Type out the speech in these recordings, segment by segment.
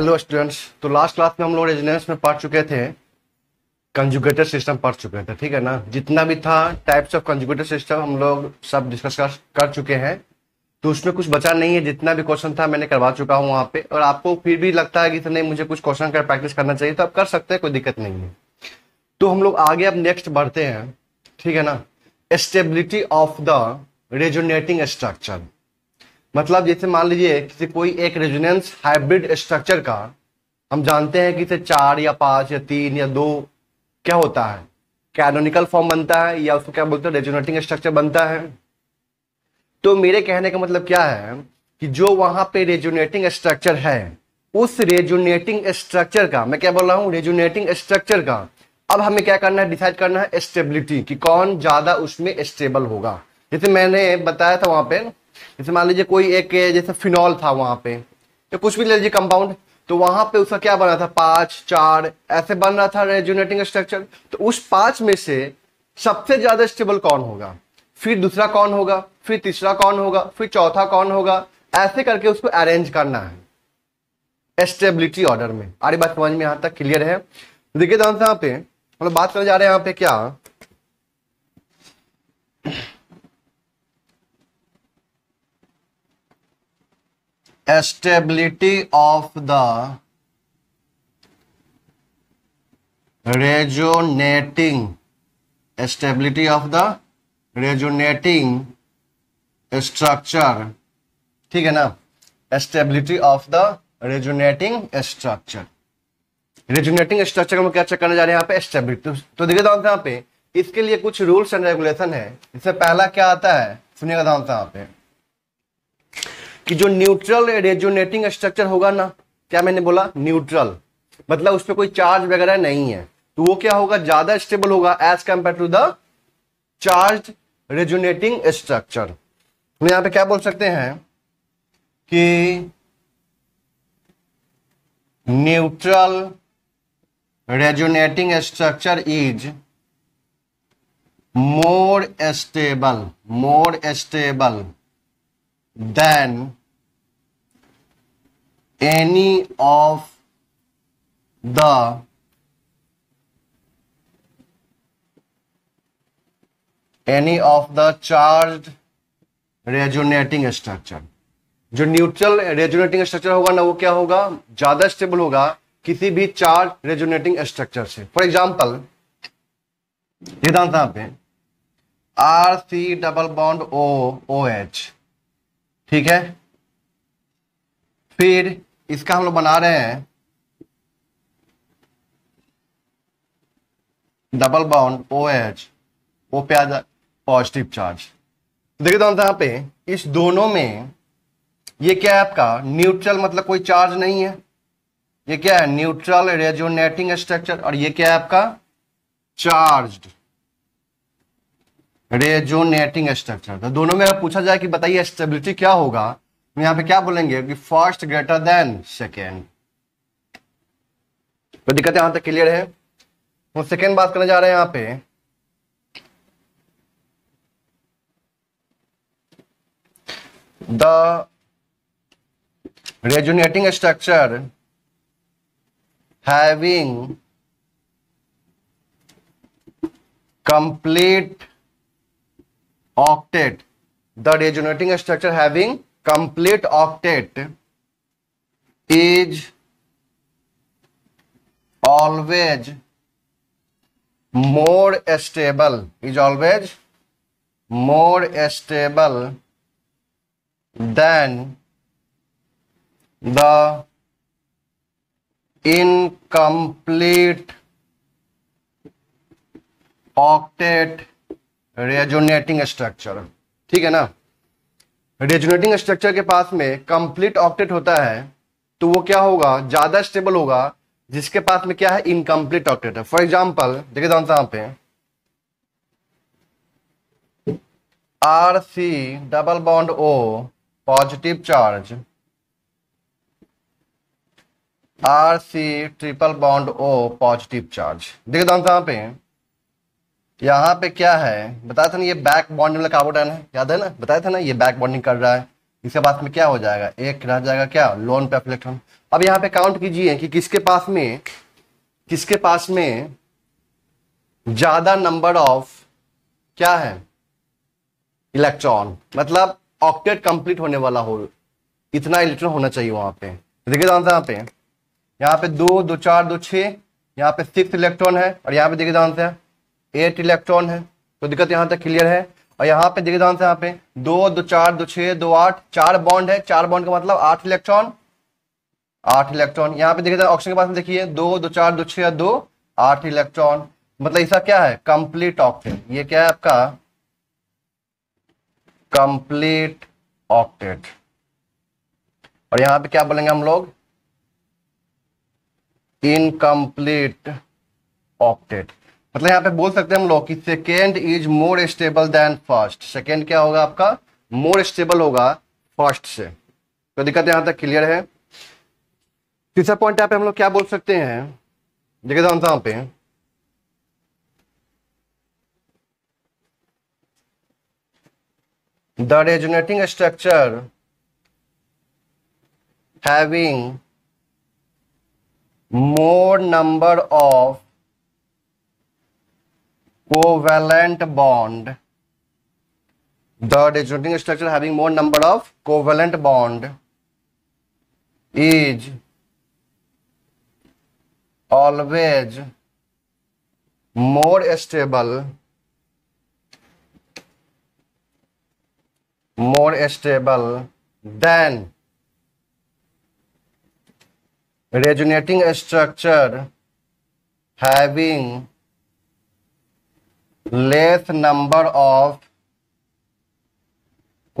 Hello students तो last class में हम लोग रेजिडेंस में पढ़ चुके थे कंजुगेटर सिस्टम पढ़ चुके थे ठीक है ना जितना भी था टाइप्स ऑफ कंजुगेटर सिस्टम हम लोग सब डिस्कस कर चुके हैं तो उसमें कुछ बचा नहीं है जितना भी क्वेश्चन था मैंने करवा चुका हूँ वहाँ पे और आपको फिर भी लगता है कि नहीं मुझे कुछ क्वेश्चन का प्रैक्टिस करना चाहिए तो आप कर सकते हैं कोई दिक्कत नहीं है तो हम लोग आगे अब नेक्स्ट बढ़ते हैं ठीक है ना stability of the resonating structure मतलब जैसे मान लीजिए किसी कोई एक रेजोनेंस हाइब्रिड स्ट्रक्चर का हम जानते हैं कि इसे चार या पांच या तीन या दो क्या होता है कैनोनिकल फॉर्म बनता है या उसको क्या बोलते हैं रेजोनेटिंग स्ट्रक्चर बनता है तो मेरे कहने का मतलब क्या है कि जो वहां पे रेजोनेटिंग स्ट्रक्चर है उस रेजोनेटिंग स्ट्रक्चर का मैं क्या बोल रहा हूँ रेजोनेटिंग स्ट्रक्चर का अब हमें क्या करना है डिसाइड करना है स्टेबिलिटी कि कौन ज्यादा उसमें स्टेबल होगा जैसे मैंने बताया था वहां पर जैसे मान लीजिए कोई एक जैसे फिनॉल था वहां पे तो कुछ भी ले लीजिए कंपाउंड तो वहां पे उसका क्या बना था पांच चार ऐसे बन रहा था रेजुनेटिंग स्ट्रक्चर तो उस पांच में से सबसे ज्यादा स्टेबल कौन होगा फिर दूसरा कौन होगा फिर तीसरा कौन होगा फिर चौथा कौन होगा ऐसे करके उसको अरेंज करना है स्टेबिलिटी ऑर्डर में आरे बात समझ में यहां तक क्लियर है देखिए दोस्तों यहाँ पे हम लोग बात करने जा रहे हैं यहाँ पे क्या stability of the resonating stability of the resonating structure ठीक है ना stability of the resonating structure resonating structure हम क्या चेक करने जा रहे हैं यहाँ पे स्टेबिलिटी तो, तो देखिए दोस्तों यहाँ पे इसके लिए कुछ रूल्स एंड रेगुलेशन है इससे पहला क्या आता है सुनिएगा दोस्तों यहाँ पे कि जो न्यूट्रल रेजोनेटिंग स्ट्रक्चर होगा ना क्या मैंने बोला न्यूट्रल मतलब उस पर कोई चार्ज वगैरह नहीं है तो वो क्या होगा ज्यादा स्टेबल होगा as compared to the charge resonating structure हम यहां पे क्या बोल सकते हैं कि neutral resonating structure is more stable more stable than any of the any of the charged resonating structure जो न्यूट्रल रेजुनेटिंग स्ट्रक्चर होगा ना वो क्या होगा ज्यादा स्टेबल होगा किसी भी चार्ज रेजुनेटिंग स्ट्रक्चर से फॉर एग्जाम्पल ये पे R C double bond O O H ठीक है फिर इसका हम लोग बना रहे हैं double bond O H O पे आ जा पॉजिटिव चार्ज देखिए दोस्तों यहां पे इस दोनों में ये क्या है आपका न्यूट्रल मतलब कोई चार्ज नहीं है ये क्या है न्यूट्रल रेजोनेटिंग स्ट्रक्चर और ये क्या है आपका चार्ज्ड रेजोनेटिंग स्ट्रक्चर तो दोनों में अगर पूछा जाए कि बताइए स्टेबिलिटी क्या होगा हम यहां पे क्या बोलेंगे कि फर्स्ट ग्रेटर देन सेकेंड तो दिक्कत यहां तक क्लियर है हम सेकेंड बात करने जा रहे हैं यहां पे the resonating structure having complete octet the resonating structure having complete octet is always more stable is always more stable than the incomplete octet resonating structure ठीक है ना रेजुनेटिंग स्ट्रक्चर के पास में कंप्लीट ऑक्टेट होता है तो वो क्या होगा ज्यादा स्टेबल होगा जिसके पास में क्या है इनकम्प्लीट ऑक्टेट है फॉर एग्जाम्पल देखिए जानते हैं आप R C double bond O positive charge R C triple bond O positive charge देखिए जानते हैं आप यहाँ पे क्या है बताया था ना ये बैक बॉन्डिंग वाला कार्बोडाइन है याद है ना बताया था ना ये बैक बॉन्डिंग कर रहा है इसके बाद में क्या हो जाएगा एक रह जाएगा क्या लोन पे इलेक्ट्रॉन अब यहाँ पे काउंट कीजिए कि किसके पास में किसके पास में ज्यादा नंबर ऑफ क्या है इलेक्ट्रॉन मतलब ऑक्टेट कंप्लीट होने वाला हो इतना इलेक्ट्रॉन होना चाहिए वहां पे देखिए जानते यहाँ पे यहाँ पे दो दो चार दो छह यहाँ पे सिक्स इलेक्ट्रॉन है और यहाँ पे देखिए जानते हैं एट इलेक्ट्रॉन है तो दिक्कत यहाँ तक क्लियर है और यहाँ पे देखिए ध्यान से यहाँ पे दो दो चार दो छह दो आठ चार बॉन्ड है चार बॉन्ड का मतलब आठ इलेक्ट्रॉन आठ इलेक्ट्रॉन यहाँ पे देखिए ऑप्शन के पास में देखिए दो दो चार दो छह दो आठ इलेक्ट्रॉन मतलब इसका क्या है कंप्लीट ऑक्टेट ये क्या है आपका कंप्लीट ऑक्टेट और यहां पे क्या बोलेंगे हम लोग इनकम्प्लीट ऑक्टेट मतलब यहाँ पे बोल सकते हैं हम लोग कि second is more stable than first second क्या होगा आपका मोर स्टेबल होगा फर्स्ट से तो दिक्कत यहां तक क्लियर है तीसरा पॉइंट यहाँ पे हम लोग क्या बोल सकते हैं देखिए जानते हैं पे the resonating structure having more number of covalent bond. The regenerating structure having more number of covalent bond is always more stable more stable than resonating structure having less number of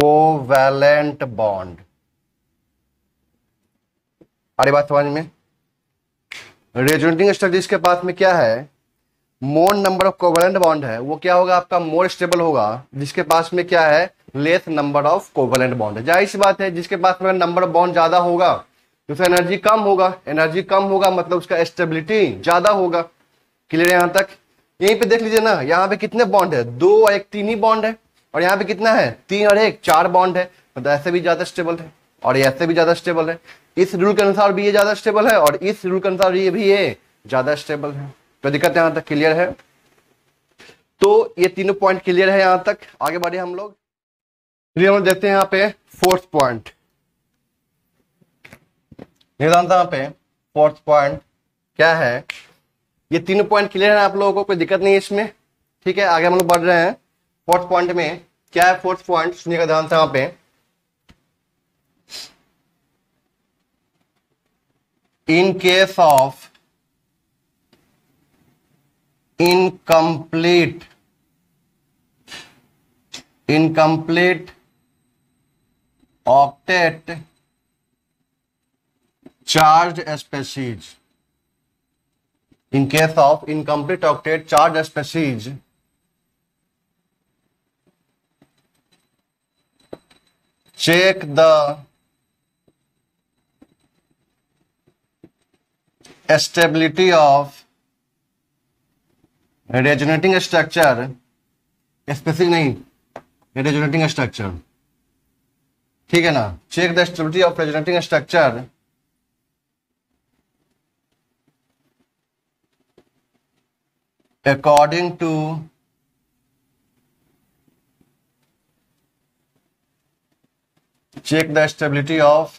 covalent bond अरे बात समझ में resonating studies के पास में क्या है more number of covalent bond है वो क्या होगा आपका मोर स्टेबल होगा जिसके पास में क्या है less number of covalent bond है जाहिर सी बात है जिसके पास में नंबर ऑफ बॉन्ड ज्यादा होगा तो उसका एनर्जी कम होगा एनर्जी कम होगा मतलब उसका स्टेबिलिटी ज्यादा होगा क्लियर यहां तक यहीं पे देख लीजिए ना यहाँ पे कितने बॉन्ड है दो और एक तीन ही बॉन्ड है और यहाँ पे कितना है तीन और एक चार बॉन्ड है मतलब ऐसे भी ज्यादा स्टेबल है और ये ऐसे भी ज्यादा स्टेबल है इस रूल के अनुसार भी ये ज्यादा स्टेबल है और इस रूल के अनुसार ये भी ये ज्यादा स्टेबल है तो दिक्कत यहाँ तक क्लियर है तो ये तीनों पॉइंट क्लियर है यहाँ तक आगे बढ़े हम लोग हम लोग देखते हैं यहाँ पे फोर्थ पॉइंट निदान यहाँ पे फोर्थ पॉइंट क्या है ये तीनों पॉइंट क्लियर है आप लोगों को कोई दिक्कत नहीं है इसमें ठीक है आगे हम लोग बढ़ रहे हैं फोर्थ पॉइंट में क्या है फोर्थ पॉइंट सुनिएगा ध्यान से वहां पे in case of incomplete incomplete octet charge species In case of incomplete octet charged species, check the stability of resonating structure specific नहीं रेजोनेटिंग स्ट्रक्चर ठीक है ना check the stability of resonating structure according to check the stability of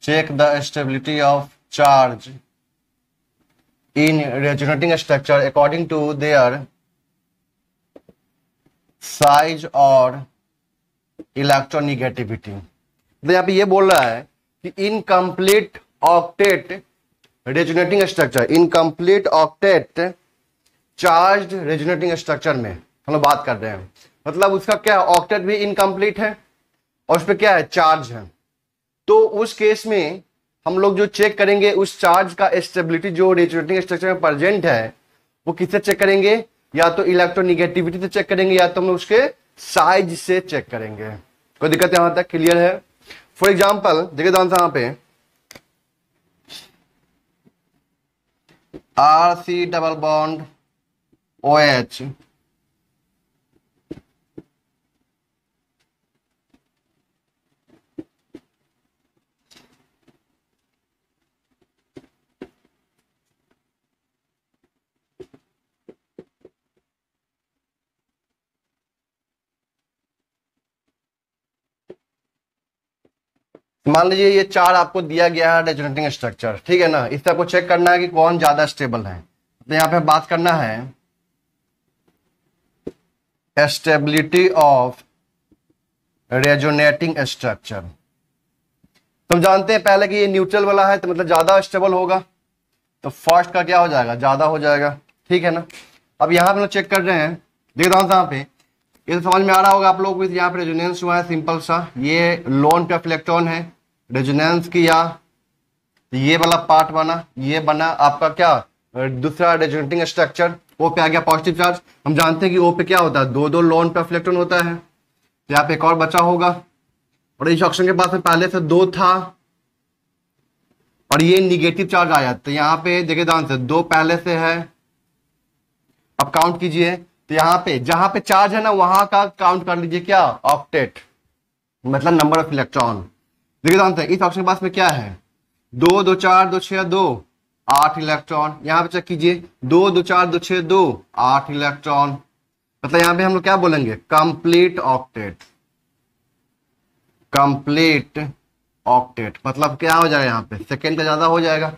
check the stability of charge in resonating structure according to their size or electronegativity तो यहाँ पे ये बोल रहा है कि incomplete octet resonating structure incomplete octet charge resonating structure में हम लोग बात कर रहे हैं मतलब उसका क्या है ऑक्टेट भी इनकम्प्लीट है और उस पर क्या है चार्ज है तो उस केस में हम लोग जो चेक करेंगे उस चार्ज का स्टेबिलिटी जो रेजुनेटिंग स्ट्रक्चर में प्रजेंट है वो किससे चेक करेंगे या तो इलेक्ट्रोनिगेटिविटी से चेक करेंगे या तो हम लोग उसके साइज से चेक करेंगे कोई दिक्कत यहां तक क्लियर है फॉर एग्जाम्पल देखिए तो यहाँ पे R C double bond O H मान लीजिए ये चार आपको दिया गया है रेजोनेटिंग स्ट्रक्चर ठीक है ना इससे आपको चेक करना है कि कौन ज्यादा स्टेबल है तो यहाँ पे बात करना है स्टेबिलिटी ऑफ रेजोनेटिंग स्ट्रक्चर तुम जानते हैं पहले कि ये न्यूट्रल वाला है तो मतलब ज्यादा स्टेबल होगा तो फर्स्ट का क्या हो जाएगा ज्यादा हो जाएगा ठीक है ना अब यहां पर चेक कर रहे हैं देख रहा हूं पे ये तो समझ में आ रहा होगा आप लोग यहाँ पे रेजोनेंस हुआ है सिंपल सा ये लोन पे इलेक्ट्रॉन है रेजोनेंस किया तो ये वाला पार्ट बना ये बना आपका क्या दूसरा रेजोनेटिंग स्ट्रक्चर ओ पे आ गया पॉजिटिव चार्ज हम जानते हैं कि ओ पे क्या होता है दो दो लोन पे इलेक्ट्रॉन होता है तो यहाँ पे एक और बचा होगा और इस ऑप्शन के पास में पहले से दो था और ये निगेटिव चार्ज आया तो यहाँ पे देखिए ध्यान से दो पहले से है अब काउंट कीजिए तो यहां पे जहां पे चार्ज है ना वहां का काउंट कर लीजिए क्या ऑक्टेट मतलब नंबर ऑफ इलेक्ट्रॉन देखिए जानते हैं इस ऑप्शन के पास में क्या है दो दो चार दो छः दो आठ इलेक्ट्रॉन यहां पे चेक कीजिए दो दो चार दो छ दो आठ इलेक्ट्रॉन मतलब यहां पे हम लोग क्या बोलेंगे कंप्लीट ऑक्टेट कंप्लीट ऑक्टेट मतलब क्या हो जाएगा यहाँ पे सेकेंड का ज्यादा हो जाएगा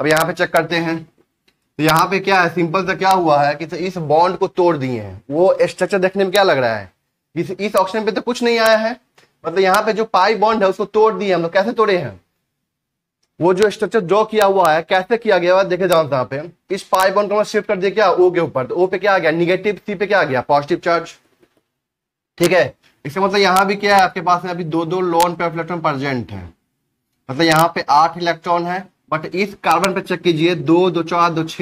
अब यहां पे चेक करते हैं तो यहाँ पे क्या है सिंपल सा क्या हुआ है कि तो इस बॉन्ड को तोड़ दिए हैं वो स्ट्रक्चर देखने में क्या लग रहा है इस इस ऑप्शन पे तो कुछ नहीं आया है मतलब यहाँ पे जो पाई बॉन्ड है उसको तोड़ दिए हम लोग कैसे तोड़े हैं वो जो स्ट्रक्चर ड्रॉ किया हुआ है कैसे किया गया देखे जाओ यहाँ पे इस पाई बॉन्ड को हम शिफ्ट कर दिया क्या ओ के ऊपर तो ओ पे क्या आ गया निगेटिव सी पे क्या आ गया पॉजिटिव चार्ज ठीक है इसका मतलब यहाँ भी क्या है आपके पास अभी दो दो लोन पे इलेक्ट्रॉन प्रेजेंट है मतलब यहाँ पे आठ इलेक्ट्रॉन है बट इस कार्बन पे चेक कीजिए दो दो चार दो छ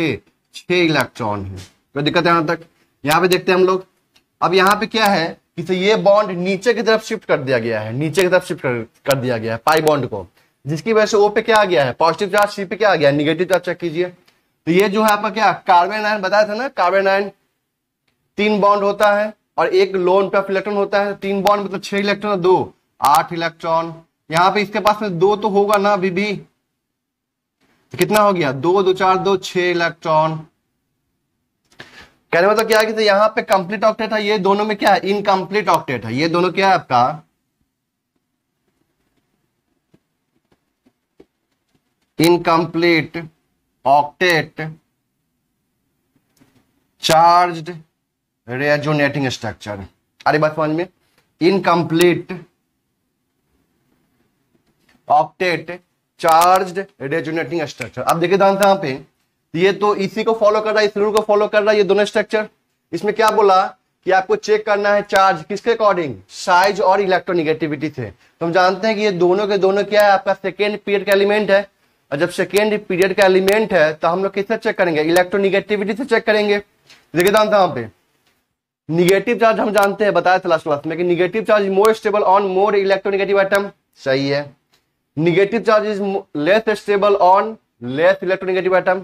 इलेक्ट्रॉन है कोई दिक्कत है यहां तक यहां पे देखते हैं हम लोग अब यहाँ पे क्या है कि तो ये बॉन्ड नीचे की तरफ शिफ्ट कर दिया गया है नीचे की तरफ शिफ्ट कर, कर दिया गया है पाई बॉन्ड को जिसकी वजह से ओ पे क्या आ गया है पॉजिटिव चार्ज सी पे क्या आ गया है निगेटिव चार्ज चेक कीजिए तो ये जो है आपका क्या कार्बन आयन बताया था ना कार्बन आयन तीन बॉन्ड होता है और एक लोन पे इलेक्ट्रॉन होता है तीन बॉन्ड मतलब छह इलेक्ट्रॉन दो आठ इलेक्ट्रॉन यहाँ पे इसके पास में दो तो होगा ना अभी भी कितना हो गया दो दो चार दो छह इलेक्ट्रॉन कहने मतलब क्या है कि तो यहां पे कंप्लीट ऑक्टेट है ये दोनों में क्या है इनकम्प्लीट ऑक्टेट है ये दोनों क्या है आपका incomplete octet charged resonating structure अरे बात समझ में incomplete octet charged resonating structure आप देखिए दान यहां पे ये तो इसी को फॉलो कर रहा है इस रूल को फॉलो कर रहा है ये दोनों स्ट्रक्चर इसमें क्या बोला कि आपको चेक करना है चार्ज किसके अकॉर्डिंग साइज और इलेक्ट्रोनिगेटिविटी से तो हम जानते हैं कि ये दोनों के दोनों क्या है आपका सेकेंड पीरियड का एलिमेंट है और जब सेकेंड पीरियड का एलिमेंट है तो हम लोग किससे चेक करेंगे इलेक्ट्रोनिगेटिविटी से चेक करेंगे देखिए जानते हैं यहाँ पे निगेटिव चार्ज हम जानते हैं बताया था लास्ट क्लास में कि negative charge more stable on more electronegative atom सही है negative charge is less stable on less electronegative atom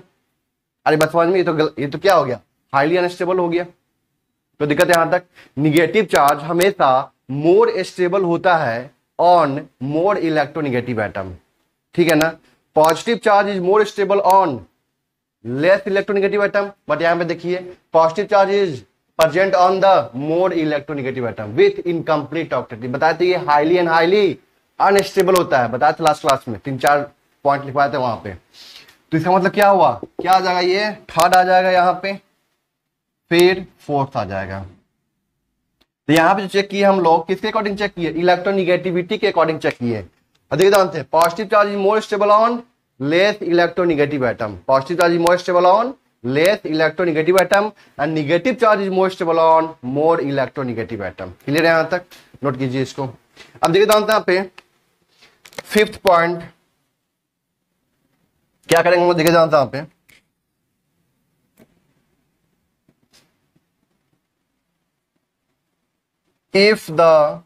अरे बस समझ में ये तो ये तो क्या हो गया हाईली अनस्टेबल हो गया तो दिक्कत यहां तक निगेटिव चार्ज हमेशा मोर स्टेबल होता है ऑन मोर इलेक्ट्रोनिगेटिव आइटम ठीक है ना positive charge is more stable on less electronegative atom but यहां पे देखिए positive charge is present on the more electronegative atom with incomplete octet बताते ये हाईली एंड हाईली अनस्टेबल होता है बताया था लास्ट क्लास में तीन चार पॉइंट लिखवाए थे वहां पे तो इसका मतलब क्या हुआ क्या आ जाएगा ये थर्ड आ जाएगा यहाँ पे फिर फोर्थ आ जाएगा तो यहाँ पे जो चेक किए हम लोग किसके अकॉर्डिंग चेक किए इलेक्ट्रोनिगेटिविटी के अकॉर्डिंग चेक किए जानते हैं positive charge is more stable on less electronegative atom positive charge is more stable on less electronegative atom and negative charge is more stable on more electronegative atom clear है यहाँ तक note कीजिए इसको अब देखिए जानते हैं यहाँ पे फिफ्थ पॉइंट क्या करेंगे मुझे देखे जाना था पे if the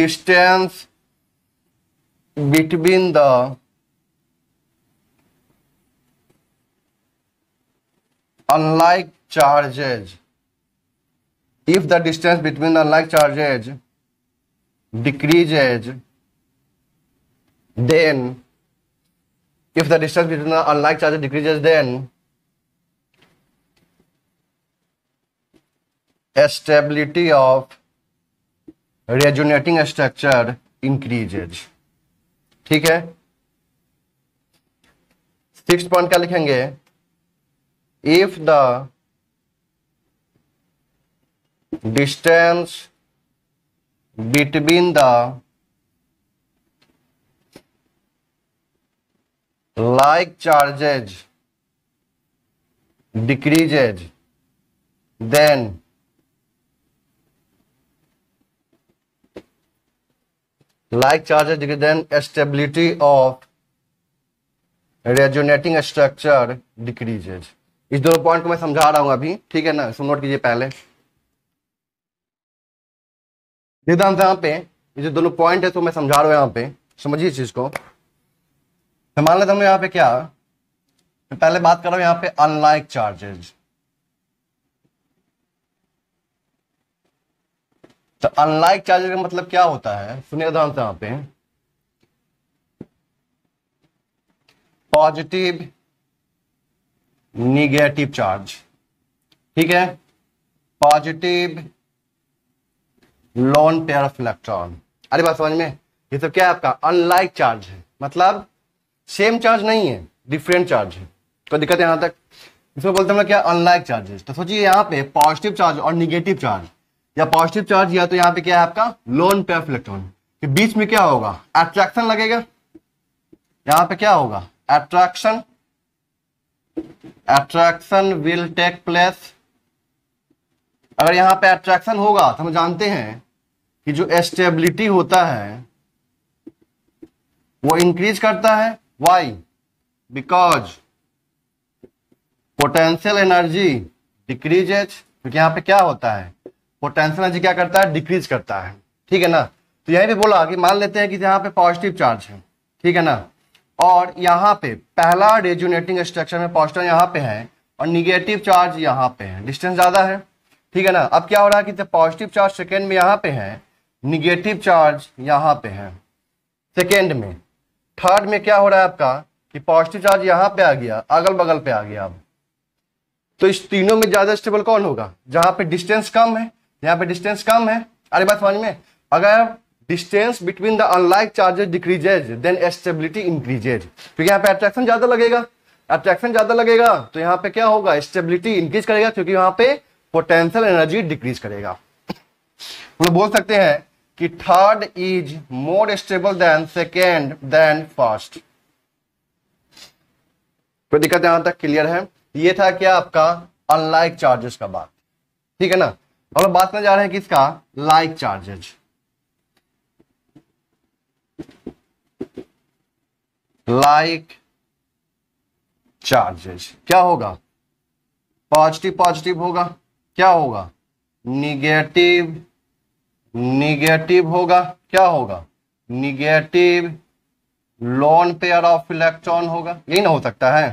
distance between the unlike charges if the distance between unlike charges decreases then if the distance between the unlike charges decreases then stability of resonating structure increases ठीक है six point क्या लिखेंगे if the distance between the like charges decreases then like charges decrease then stability of resonating structure decreases इस दोनों point को मैं समझा रहा हूं अभी ठीक है ना सुन नोट कीजिए पहले सिद्धांत यहां पे ये जो दोनों पॉइंट है तो मैं समझा रहा हूं यहां पे समझिए चीज को तो मान लेते हम यहां पे क्या मैं पहले बात कर रहा हूं यहां पे अनलाइक चार्जेज तो अनलाइक चार्जेज का मतलब क्या होता है सुनिए ध्यान से पे पॉजिटिव निगेटिव चार्ज ठीक है positive lone pair of electron अरे बात समझ में ये तो क्या है आपका अनलाइक चार्ज है मतलब सेम चार्ज नहीं है डिफरेंट चार्ज है कोई दिक्कत यहां तक इसमें बोलते हैं क्या अनलाइक चार्जेस तो सोचिए यहाँ पे पॉजिटिव चार्ज और निगेटिव चार्ज या पॉजिटिव चार्ज या तो यहाँ पे क्या है आपका लोन पे ऑफ इलेक्ट्रॉन के बीच में क्या होगा अट्रैक्शन लगेगा यहाँ पे क्या होगा attraction attraction will take place अगर यहाँ पे अट्रैक्शन होगा तो हम जानते हैं कि जो स्टेबिलिटी होता है वो इंक्रीज करता है why because potential energy decreases क्योंकि यहां पे क्या होता है पोटेंशियल एनर्जी क्या करता है डिक्रीज करता है ठीक है ना तो यही पे बोला कि मान लेते हैं कि यहां पे पॉजिटिव चार्ज है ठीक है ना और यहां पे पहला रेजुनेटिंग स्ट्रक्चर में पॉजिटिव यहां पे है और निगेटिव चार्ज यहां पे है डिस्टेंस ज़्यादा है ठीक है ना अब क्या हो रहा है कि जब पॉजिटिव चार्ज सेकेंड में यहाँ पे है निगेटिव चार्ज यहाँ पे है सेकेंड में थर्ड में क्या हो रहा है आपका कि पॉजिटिव चार्ज यहाँ पे आ गया अगल बगल पे आ गया अब तो इस तीनों में ज्यादा स्टेबल कौन होगा जहां पे डिस्टेंस कम है यहाँ पे डिस्टेंस कम है अरे बात समझ में अगर distance between the unlike charges decreases then stability increases क्योंकि यहाँ पे अट्रैक्शन ज्यादा लगेगा अट्रैक्शन ज्यादा लगेगा तो यहाँ पे क्या होगा स्टेबिलिटी इंक्रीज करेगा क्योंकि यहाँ पे पोटेंशियल एनर्जी डिक्रीज करेगा हम लोग बोल सकते हैं कि third is more stable than second than first कोई दिक्कत यहां तक क्लियर है ये था क्या आपका अनलाइक चार्जेस का बात ठीक है ना हम लोग बात करने जा रहे हैं किसका लाइक चार्जेज लाइक चार्जेज क्या होगा पॉजिटिव पॉजिटिव होगा क्या होगा निगेटिव निगेटिव होगा क्या होगा negative lone pair of electron होगा यही ना हो सकता है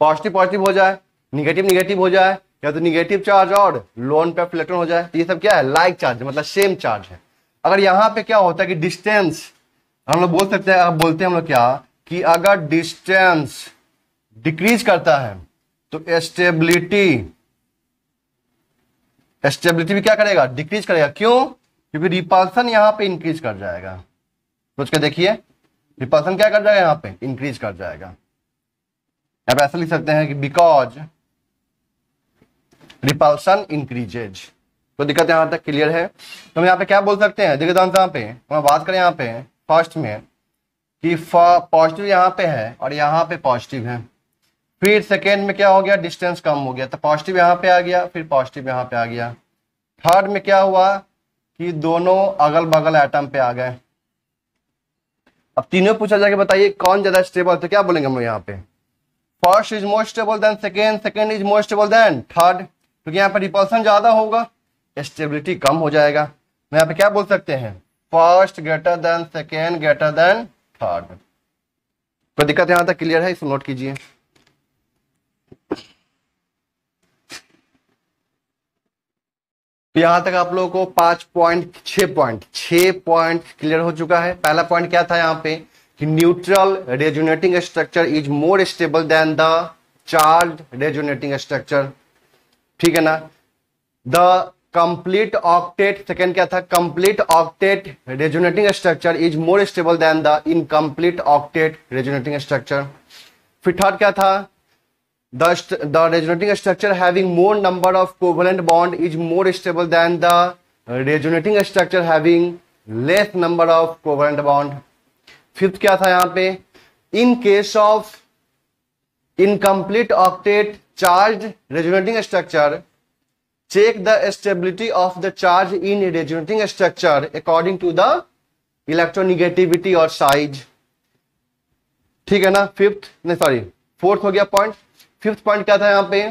पॉजिटिव पॉजिटिव हो जाए निगेटिव निगेटिव हो जाए या तो निगेटिव चार्ज और लोन पे इलेक्ट्रॉन हो जाए तो ये सब क्या है लाइक चार्ज मतलब सेम चार्ज है अगर यहां पे क्या होता है कि डिस्टेंस हम लोग बोल सकते हैं अब बोलते हैं हम लोग क्या कि अगर डिस्टेंस डिक्रीज करता है तो स्टेबिलिटी स्टेबिलिटी भी क्या करेगा डिक्रीज करेगा क्यों क्योंकि रिपल्सन यहाँ पे इंक्रीज कर जाएगा सोच के देखिए रिपल्सन क्या कर जाएगा यहाँ पे इंक्रीज कर जाएगा आप ऐसा लिख सकते हैं कि बिकॉज रिपल्सन इंक्रीजेज तो दिक्कत यहाँ तक क्लियर है तो हम यहाँ पे क्या बोल सकते हैं देखिए यहां पे हम बात करें यहाँ पे फर्स्ट में कि पॉजिटिव यहाँ पे है और यहाँ पे पॉजिटिव है फिर सेकेंड में क्या हो गया डिस्टेंस कम हो गया तो पॉजिटिव यहाँ पे आ गया फिर पॉजिटिव यहाँ पे आ गया थर्ड में क्या हुआ कि दोनों अगल बगल एटम पे आ गए अब तीनों पूछा जाके बताइए कौन ज्यादा स्टेबल तो क्या बोलेंगे हम लोग यहाँ पे first is most stable than second second is most stable than third क्योंकि यहाँ पे रिपल्सन ज्यादा होगा स्टेबिलिटी कम हो जाएगा तो यहाँ पे क्या बोल सकते हैं first greater than second greater than third तो दिक्कत यहाँ तक क्लियर है इसको नोट कीजिए यहां तक आप लोगों को पांच पॉइंट छह पॉइंट छह पॉइंट क्लियर हो चुका है पहला पॉइंट क्या था यहाँ पे कि neutral resonating structure is more stable than the charge resonating structure ठीक है ना द कंप्लीट ऑक्टेट सेकेंड क्या था complete octet resonating structure is more stable than the incomplete octet resonating structure फिर थर्ड क्या था The, the resonating structure having more number of covalent bond is more stable than the resonating structure having less number of covalent bond. Fifth क्या था यहाँ पे in case of incomplete octet charge resonating structure check the stability of the charge in resonating structure according to the electronegativity और size ठीक है ना fifth नहीं sorry fourth हो गया पॉइंट फिफ्थ पॉइंट क्या था यहां पे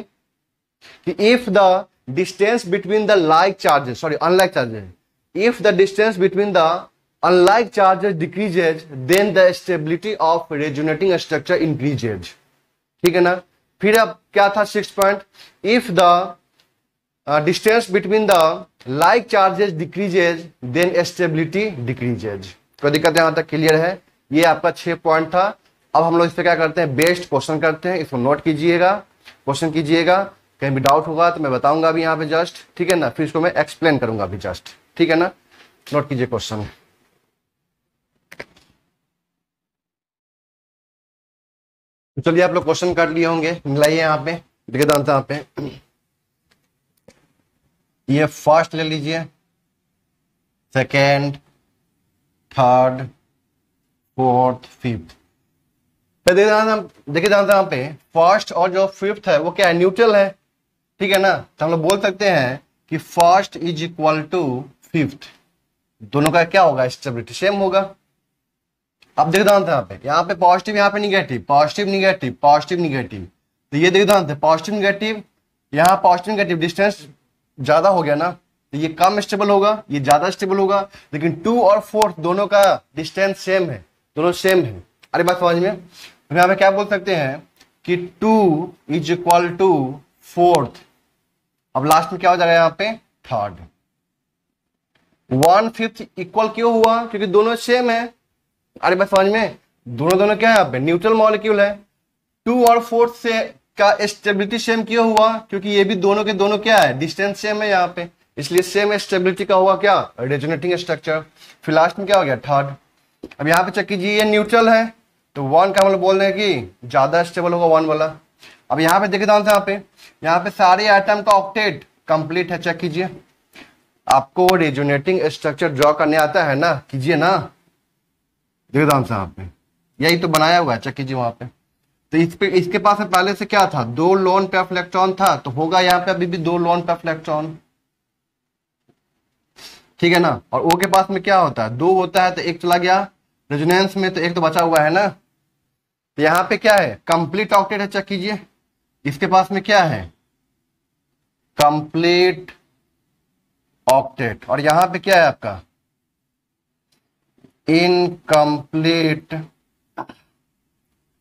कि if the distance between the like charges sorry unlike charges if the distance between the unlike charges decreases then the stability of resonating structure increases ठीक है ना फिर अब क्या था six point if the distance between the like charges decreases then stability decreases कोई दिक्कत यहां तक क्लियर है ये आपका छह पॉइंट था अब हम लोग इस पर क्या करते हैं बेस्ट क्वेश्चन करते हैं इसको नोट कीजिएगा क्वेश्चन कीजिएगा कहीं भी डाउट होगा तो मैं बताऊंगा अभी यहाँ पे जस्ट ठीक है ना फिर इसको मैं एक्सप्लेन करूंगा अभी जस्ट ठीक है ना नोट कीजिए क्वेश्चन तो चलिए आप लोग क्वेश्चन कर लिए होंगे मिलाइए यहाँ पे देखिए दान यहाँ पे ये फर्स्ट ले लीजिए सेकेंड थर्ड फोर्थ फिफ्थ तो देखिए जानते हैं पे फर्स्ट और जो फिफ्थ है वो क्या है न्यूट्रल है ठीक है ना तो हम लोग बोल सकते हैं कि first is equal to fifth दोनों का क्या होगा स्टेबिलिटी सेम होगा अब देख दान यहाँ पे यहाँ पे पॉजिटिव यहाँ पे negative positive negative positive negative तो ये देख दान पॉजिटिव निगेटिव यहाँ पॉजिटिव निगेटिव डिस्टेंस ज्यादा हो गया ना तो ये कम स्टेबल होगा ये ज्यादा स्टेबल होगा लेकिन टू और फोर्थ दोनों का डिस्टेंस सेम है दोनों सेम है अरे बात समझ में यहां पर क्या बोल सकते हैं कि two is equal to fourth अब लास्ट में क्या हो जाएगा यहां पे थर्ड वन फिफ्थ इक्वल क्यों हुआ क्योंकि दोनों सेम है अरे बस समझ में दोनों दोनों क्या है न्यूट्रल मॉलिक्यूल है टू और फोर्थ से का स्टेबिलिटी सेम क्यों हुआ क्योंकि ये भी दोनों के दोनों क्या है डिस्टेंस सेम है यहाँ पे इसलिए सेम स्टेबिलिटी का हुआ क्या रेजोनेटिंग स्ट्रक्चर फिर लास्ट में क्या हो गया थर्ड अब यहाँ पे चेक कीजिए ये न्यूट्रल है तो वन का मतलब बोल रहे हैं कि ज़्यादा स्टेबल होगा वन वाला अब यहाँ पे देखिए यहाँ पे यहाँ पे सारे आइटम का ऑक्टेट कंप्लीट है चेक कीजिए आपको रेजोनेटिंग स्ट्रक्चर ड्रॉ करने आता है ना कीजिए ना देखिए था यहाँ पे यही तो बनाया हुआ है चेक कीजिए वहां पे तो इस पे इसके पास पहले से क्या था दो लोन पे ऑफ इलेक्ट्रॉन था तो होगा यहाँ पे अभी भी दो लोन पे ऑफ इलेक्ट्रॉन ठीक है ना और ओ के पास में क्या होता है दो होता है तो एक चला गया रेजोनेंस में तो एक तो बचा हुआ है ना यहां पे क्या है कंप्लीट ऑक्टेट है चेक कीजिए इसके पास में क्या है कंप्लीट ऑक्टेट और यहां पे क्या है आपका इनकम्प्लीट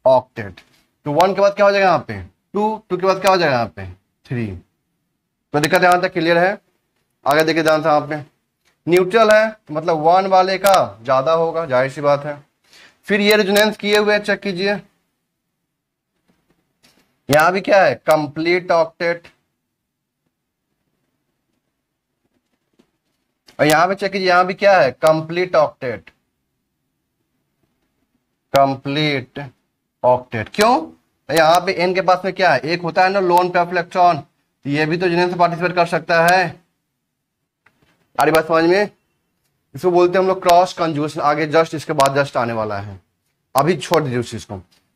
ऑक्टेट तो वन के बाद क्या हो जाएगा यहां पे टू टू के बाद क्या हो जाएगा यहां पे थ्री तो दिक्कत यहां तक क्लियर है आगे देखिए ध्यान से यहाँ पे न्यूट्रल है तो मतलब वन वाले का ज्यादा होगा जाहिर सी बात है फिर ये रेजुनेंस किए हुए चेक कीजिए यहां भी क्या है कंप्लीट ऑक्टेट और यहां पे चेक कीजिए यहां भी क्या है कंप्लीट ऑक्टेट कंप्लीट ऑक्टेट क्यों यहां पे एन के पास में क्या है एक होता है ना लोन पे इलेक्ट्रॉन ये भी तो जिन्हें पार्टिसिपेट कर सकता है अरे बात समझ में इसको बोलते हैं हम लोग क्रॉस कंजुगेशन आगे जस्ट इसके बाद जस्ट आने वाला है अभी छोड़ दीजिए उस चीज को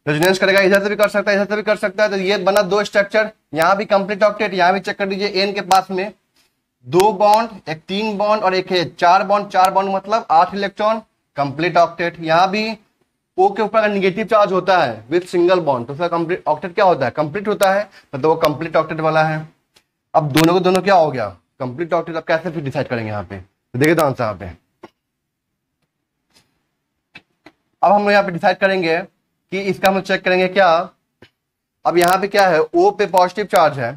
रेजिडेंस करेगा इधर से भी कर सकता है इधर से भी कर सकता है तो ये बना दो स्ट्रक्चर यहाँ भी कंप्लीट ऑक्टेट यहाँ भी चेक कर दीजिए एन के पास में दो बॉन्ड एक तीन बॉन्ड और एक है चार बॉन्ड चार बॉन्ड मतलब आठ इलेक्ट्रॉन कंप्लीट ऑक्टेट यहाँ भी ओ के ऊपर अगर निगेटिव चार्ज होता है विथ सिंगल बॉन्ड तो कंप्लीट ऑक्टेट क्या होता है कंप्लीट होता है मतलब वो कंप्लीट ऑक्टेट वाला है अब दोनों को दोनों क्या हो गया कंप्लीट ऑक्टेट अब कैसे फिर डिसाइड करेंगे यहाँ पे तो देखिए तो आंसर यहाँ पे अब हम लोग यहाँ पे डिसाइड करेंगे कि इसका हम चेक करेंगे क्या अब यहाँ पे क्या है ओ पे पॉजिटिव चार्ज है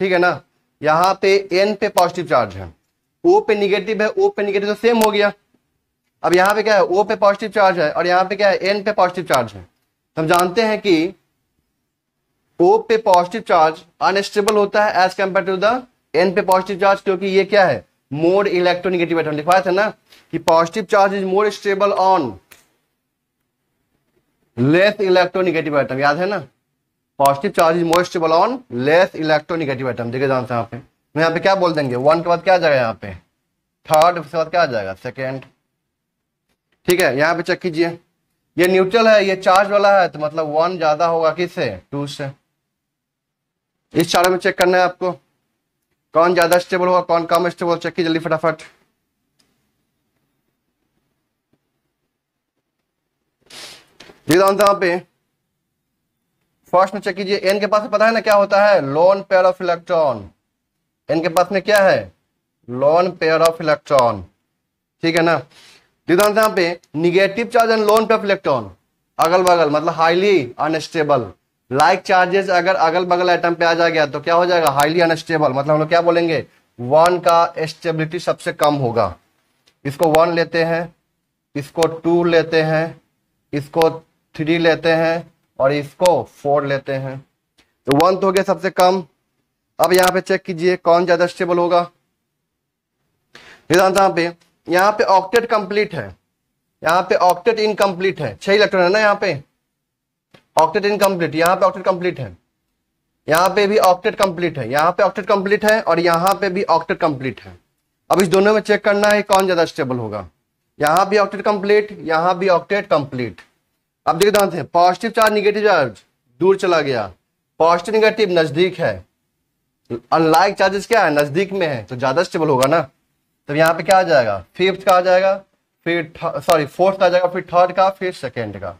ठीक है ना यहाँ पे एन पे पॉजिटिव चार्ज है ओ पे निगेटिव है ओ पे निगेटिव तो सेम हो गया अब यहाँ पे क्या है ओ पे पॉजिटिव चार्ज है और यहाँ पे क्या है एन पे पॉजिटिव चार्ज है तो हम जानते हैं कि ओ पे पॉजिटिव चार्ज अनस्टेबल होता है as compare to the N पे पॉजिटिव चार्ज क्योंकि ये क्या है मोर इलेक्ट्रोनिगेटिव एटम लिखवाया था ना कि positive charge is more stable on less electronegative atom याद है ना positive charge is most on less electronegative atom देखिए जानते से यहाँ पे यहाँ पे क्या बोल देंगे वन के बाद क्या आ जाएगा यहाँ पे थर्ड उसके बाद क्या आ जाएगा सेकेंड ठीक है यहाँ पे चेक कीजिए ये न्यूट्रल है ये चार्ज वाला है तो मतलब वन ज्यादा होगा किस से टू से इस चार्ज में चेक करना है आपको कौन ज्यादा स्टेबल होगा कौन कम स्टेबल चेक कीजिए जल्दी फटाफट सीधा आंसर यहाँ पे फर्स्ट में चेक कीजिए एन के पास पता है ना क्या होता है lone pair of electron N के पास में क्या है लोन पेयर ऑफ इलेक्ट्रॉन ठीक है ना सीधा तो यहां पे negative charge and lone pair of electron अगल बगल मतलब हाईली अनस्टेबल लाइक चार्जेस अगर अगल बगल आइटम पे आ जा गया तो क्या हो जाएगा हाईली अनस्टेबल मतलब हम लोग क्या बोलेंगे वन का स्टेबिलिटी सबसे कम होगा इसको वन लेते हैं इसको टू लेते हैं इसको थ्री लेते हैं और इसको फोर लेते हैं तो वन तो हो गया सबसे कम अब यहाँ पे चेक कीजिए कौन ज्यादा स्टेबल होगा यहाँ पे यहाँ पे ऑक्टेट कंप्लीट है यहाँ पे ऑक्टेट इनकम्प्लीट है छह इलेक्ट्रॉन है ना यहाँ पे ऑक्टेट इनकम्प्लीट यहाँ पे ऑक्टेट कंप्लीट है यहाँ पे भी ऑक्टेट कंप्लीट है यहाँ पे ऑक्टेट कंप्लीट है और यहाँ पे भी ऑक्टेट कंप्लीट है अब इस दोनों में चेक करना है कौन ज्यादा स्टेबल होगा यहाँ भी ऑक्टेट कंप्लीट यहाँ भी ऑक्टेट कंप्लीट अब देखिए ध्यान से पॉजिटिव चार्ज निगेटिव चार्ज दूर चला गया पॉजिटिव निगेटिव नजदीक है अनलाइक चार्जेस क्या है नजदीक में है तो ज्यादा स्टेबल होगा ना तो यहाँ पे क्या आ जाएगा फिफ्थ का आ जाएगा फिर सॉरी फोर्थ का आ जाएगा फिर थर्ड का फिर सेकेंड का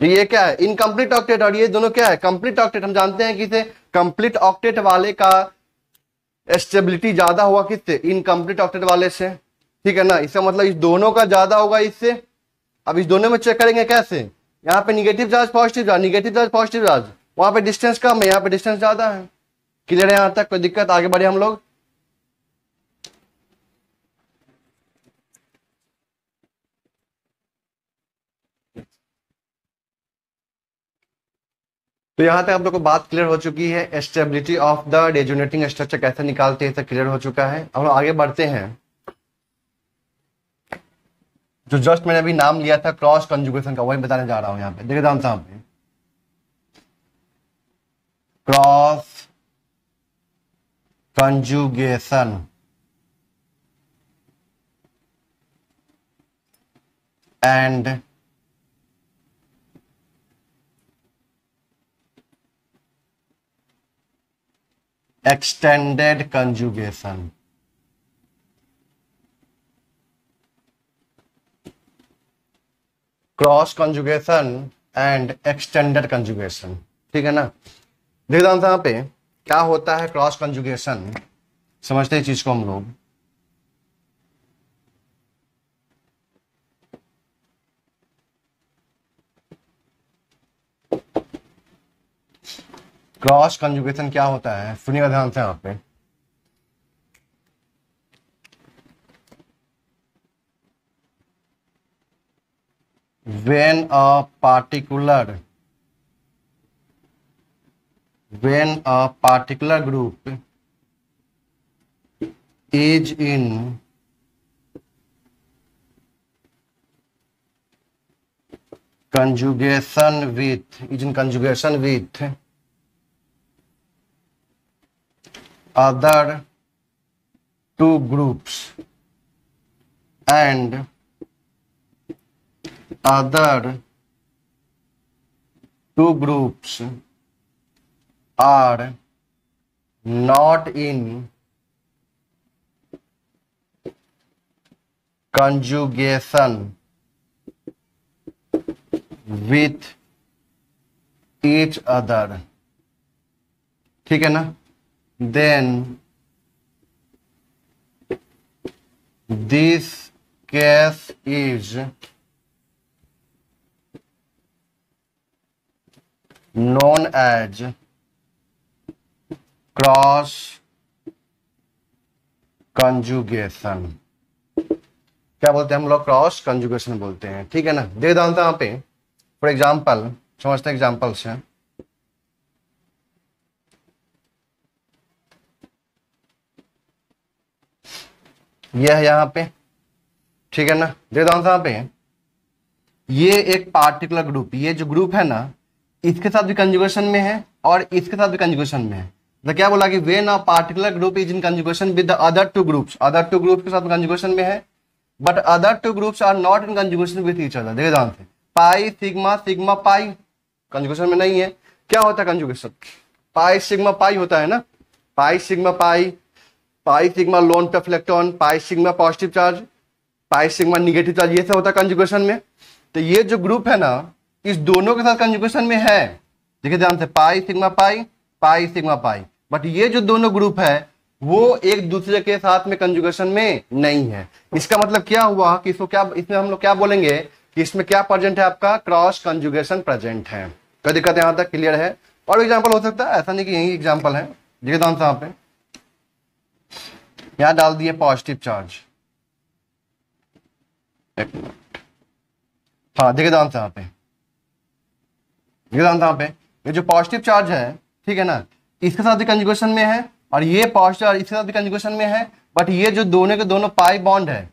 तो ये क्या है इनकम्प्लीट ऑक्टेट और ये दोनों क्या है कंप्लीट ऑक्टेट हम जानते हैं किसे कंप्लीट ऑक्टेट वाले का स्टेबिलिटी ज्यादा हुआ किससे इनकम्प्लीट ऑक्टेट वाले से ठीक है ना इसका मतलब इस दोनों का ज्यादा होगा इससे अब इस दोनों में चेक करेंगे कैसे यहाँ पे negative charge positive charge negative charge positive charge वहाँ पे डिस्टेंस कम है यहाँ पे डिस्टेंस ज़्यादा है क्लियर है यहाँ तक कोई दिक्कत आगे बढ़े हम लोग तो यहाँ तक आप लोग को बात क्लियर हो चुकी है stability of the resonating structure कैसे निकालते हैं क्लियर हो चुका है हम लोग आगे बढ़ते हैं जो जस्ट मैंने अभी नाम लिया था क्रॉस कंजुगेशन का वही बताने जा रहा हूं यहां पे देखिए साहब cross conjugation and extended conjugation cross conjugation and extended conjugation ठीक है ना देखते दो यहाँ पे क्या होता है क्रॉस कंजुगेशन समझते हैं चीज को हम लोग क्रॉस कंजुगेशन क्या होता है सुनिएगा ध्यान से यहाँ पे when a particular when a particular group is in conjugation with is in conjugation with other two groups and other two groups are not in conjugation with each other ठीक है ना then this case is known as cross conjugation क्या बोलते हैं हम लोग cross conjugation बोलते हैं ठीक है ना दे डालते हैं यहां पे फॉर एग्जाम्पल समझते हैं एग्जाम्पल से यह है यहां पे ठीक है ना दे डालते हैं यहां पे ये एक पार्टिकुलर ग्रुप ये जो ग्रुप है ना इसके साथ भी कंजुगेशन में है और इसके साथ भी कंजुगेशन में है तो क्या बोला कि when a particular group is in conjugation with other two groups other two group के साथ कंजुगेशन में है but other two groups are not in conjugation with each other देखे जानते से pi sigma sigma pi conjugation में नहीं है क्या होता है कंजुगेशन पाई सिग्मा पाई होता है ना pi sigma pi pi sigma lone pair electron pi sigma positive charge pi sigma negative charge ये सब होता है कंजुगेशन में तो ये जो ग्रुप है ना इस दोनों के साथ कंजुकेशन में है देखिए ध्यान से pi sigma pi pi sigma pi but ये जो दोनों ग्रुप है वो एक दूसरे के साथ में कंजुकेशन में नहीं है इसका मतलब क्या हुआ कि इसको क्या इसमें हम लोग क्या बोलेंगे कि इसमें क्या प्रेजेंट है आपका क्रॉस कंजुगेशन प्रेजेंट है कोई दिक्कत यहां तक क्लियर है और एग्जाम्पल हो सकता है ऐसा नहीं कि यही एग्जाम्पल है देखिए दान साहब पे यहां डाल दिए पॉजिटिव चार्ज एक मिनट हाँ देखिए दान साहब पे पे ये जो पॉजिटिव चार्ज है ठीक है ना इसके साथ भी कंजुगेशन में है और ये पॉजिटिव चार्ज इसके साथ भी कंजुगेशन में है बट ये जो दोनों के दोनों पाई बॉन्ड है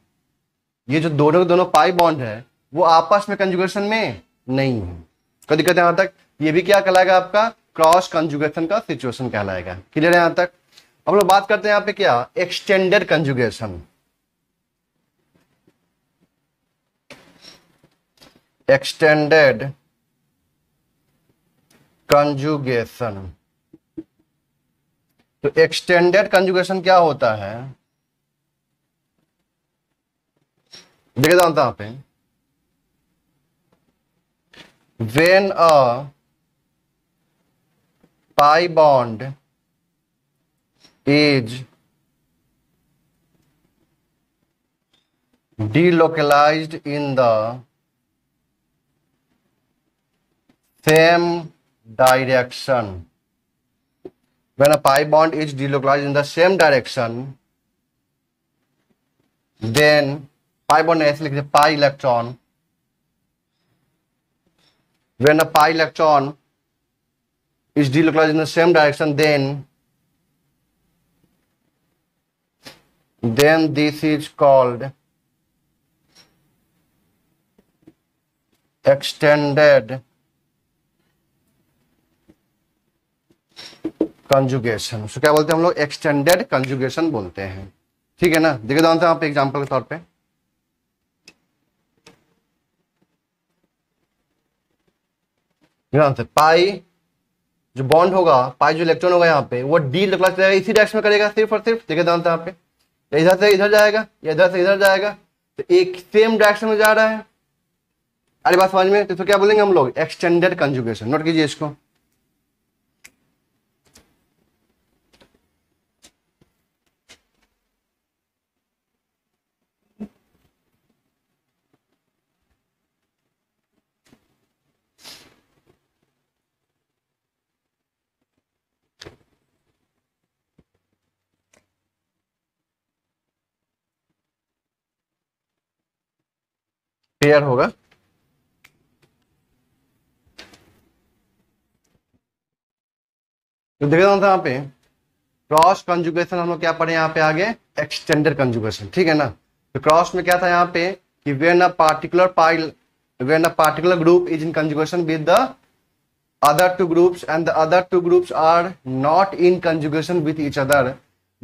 ये जो दोनों के दोनों पाई बॉन्ड है वो आपस में कंजुगेशन में नहीं है कोई दिक्कत यहां तक ये भी क्या कहलाएगा आपका क्रॉस कंजुगेशन का सिचुएशन कहलाएगा क्लियर है यहां तक अब लोग बात करते हैं यहां पे क्या एक्सटेंडेड कंजुगेशन एक्सटेंडेड कंजुगेशन तो एक्सटेंडेड कंजुगेशन क्या होता है देखे जानता यहां पे when a pi bond is delocalized in the same direction. When a pi bond is delocalized in the same direction, then pi bond is like the pi electron. When a pi electron is delocalized in the same direction, then then this is called extended conjugation उसको क्या बोलते हैं हम लोग extended conjugation बोलते हैं ठीक है ना देखे जानते हैं आप एग्जाम्पल के तौर पर पाई जो बॉन्ड होगा पाई जो इलेक्ट्रॉन होगा यहाँ पे वो डी लगला इसी डायरेक्शन में करेगा सिर्फ और सिर्फ देखे जानते हैं यहाँ पे इधर से इधर जाएगा या इधर से इधर जाएगा तो एक सेम डायरेक्शन में जा रहा है अरे बात समझ में तो, तो क्या बोलेंगे हम लोग एक्सटेंडेड कंजुगेशन नोट कीजिए इसको पेयर होगा तो देख था यहाँ पे क्रॉस कंजुगेशन हम लोग क्या पढ़े यहाँ पे आगे एक्सटेंडर कंजुगेशन ठीक है ना तो क्रॉस में क्या था यहाँ पे कि when a particular pile when a particular group is in conjugation with the other two groups and the other two groups are not in conjugation with each other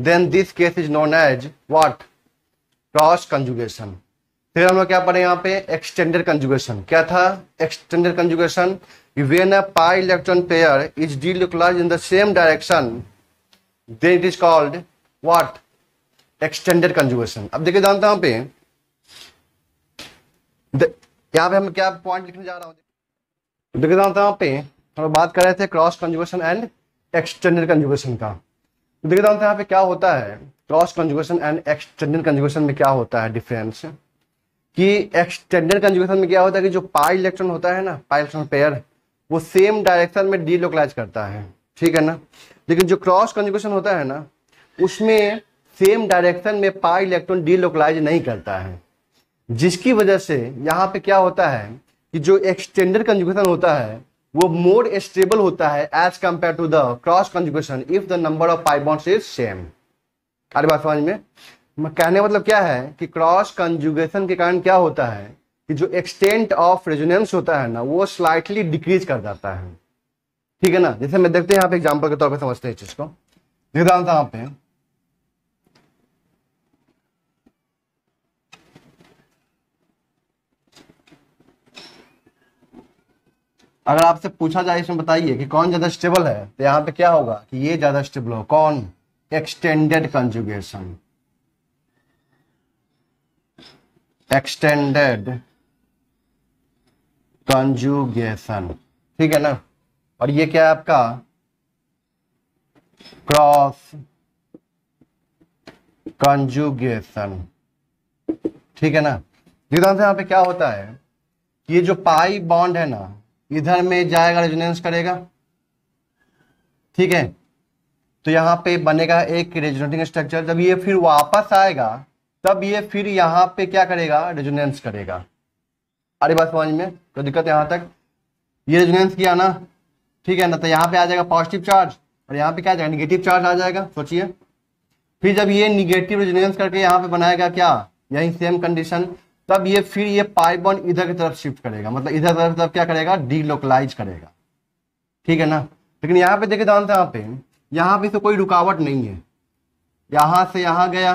then this case is known as what cross conjugation फिर हम लोग क्या पढ़े यहाँ पे extender conjugation क्या था extended conjugation when a pi electron pair is delocalize in the same direction then it is called what extended conjugation अब देखिए जानते हैं पे यहाँ पे हम क्या पॉइंट लिखने जा रहा हूँ देखिए जानते हैं पे हम लोग बात कर रहे थे cross conjugation and extended conjugation का देखिए जानते यहाँ पे क्या होता है cross conjugation and extended conjugation में क्या होता है डिफरेंस कि एक्सटेंडेड कंजुगेशन में क्या होता है कि जो पाई इलेक्ट्रॉन होता है ना पाई इलेक्ट्रॉन पेयर वो सेम डायरेक्शन में डीलोकलाइज करता है ठीक है ना लेकिन जो क्रॉस कंजुगेशन होता है ना उसमें सेम डायरेक्शन में पाई इलेक्ट्रॉन डीलोकलाइज नहीं करता है जिसकी वजह से यहाँ पे क्या होता है कि जो एक्सटेंडेड कंजुगेशन होता है वो मोर स्टेबल होता है as compare to the cross conjugation if the number of pi bonds is same अरे बात समझ में कहने मतलब क्या है कि क्रॉस कंजुगेशन के कारण क्या होता है कि जो एक्सटेंट ऑफ रेजोनेंस होता है ना वो स्लाइटली डिक्रीज कर जाता है ठीक है ना जैसे मैं देखते हैं यहाँ पे एग्जाम्पल के तौर पर समझते हैं चीज को निदान यहाँ पे अगर आपसे पूछा जाए इसमें बताइए कि कौन ज्यादा स्टेबल है तो यहाँ पे क्या होगा कि ये ज्यादा स्टेबल हो कौन एक्सटेंडेड कंजुगेशन एक्सटेंडेड कंजुगेशन ठीक है ना और ये क्या है आपका क्रॉस कंजुगेशन ठीक है ना जिदान से यहां पे क्या होता है कि ये जो पाई बॉन्ड है ना इधर में जाएगा रेजोनेंस करेगा ठीक है तो यहां पे बनेगा एक रेजोनेटिंग स्ट्रक्चर जब ये फिर वापस आएगा तब ये फिर यहाँ पे क्या करेगा रेजुनेंस करेगा अरे बात समझ में तो दिक्कत यहाँ तक ये रेजुनेंस किया ना ठीक है ना तो यहाँ पे आ जाएगा पॉजिटिव चार्ज और यहाँ पे क्या आ जाएगा निगेटिव चार्ज आ जाएगा सोचिए फिर जब ये निगेटिव रेजुनेंस करके यहाँ पे बनाएगा क्या यही सेम कंडीशन तब ये फिर ये पाइबन इधर की तरफ शिफ्ट करेगा मतलब इधर तरफ तरफ क्या करेगा डीलोकलाइज करेगा ठीक है ना लेकिन यहाँ पे देखे जानते यहाँ पे यहाँ पे तो कोई रुकावट नहीं है यहाँ से यहाँ गया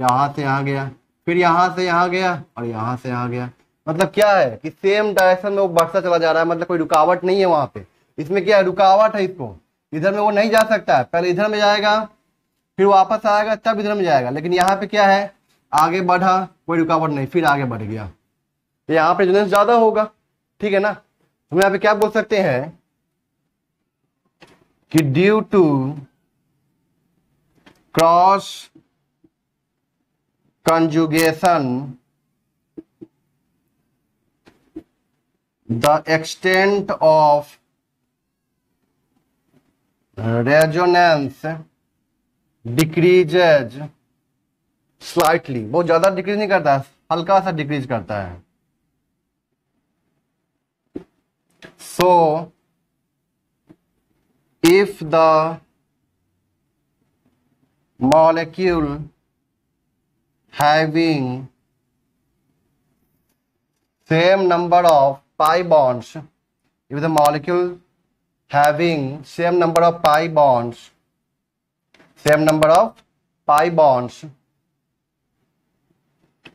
यहाँ से यहाँ गया फिर यहाँ से यहाँ गया और यहाँ से यहाँ गया मतलब क्या है कि सेम डायरेक्शन में वो बढ़ता चला जा रहा है मतलब कोई रुकावट नहीं है वहाँ पे इसमें क्या है रुकावट है इसको इधर में वो नहीं जा सकता है पहले इधर में जाएगा फिर वापस आएगा तब इधर में जाएगा लेकिन यहाँ पे क्या है आगे बढ़ा कोई रुकावट नहीं फिर आगे बढ़ गया तो यहाँ पे जुनेस ज्यादा होगा ठीक है ना हम यहाँ पे क्या बोल सकते हैं कि due to cross conjugation the extent of resonance decreases slightly बहुत ज्यादा डिक्रीज नहीं करता हल्का सा डिक्रीज करता है so if the molecule having same number of pi bonds if the molecule having same number of pi bonds same number of pi bonds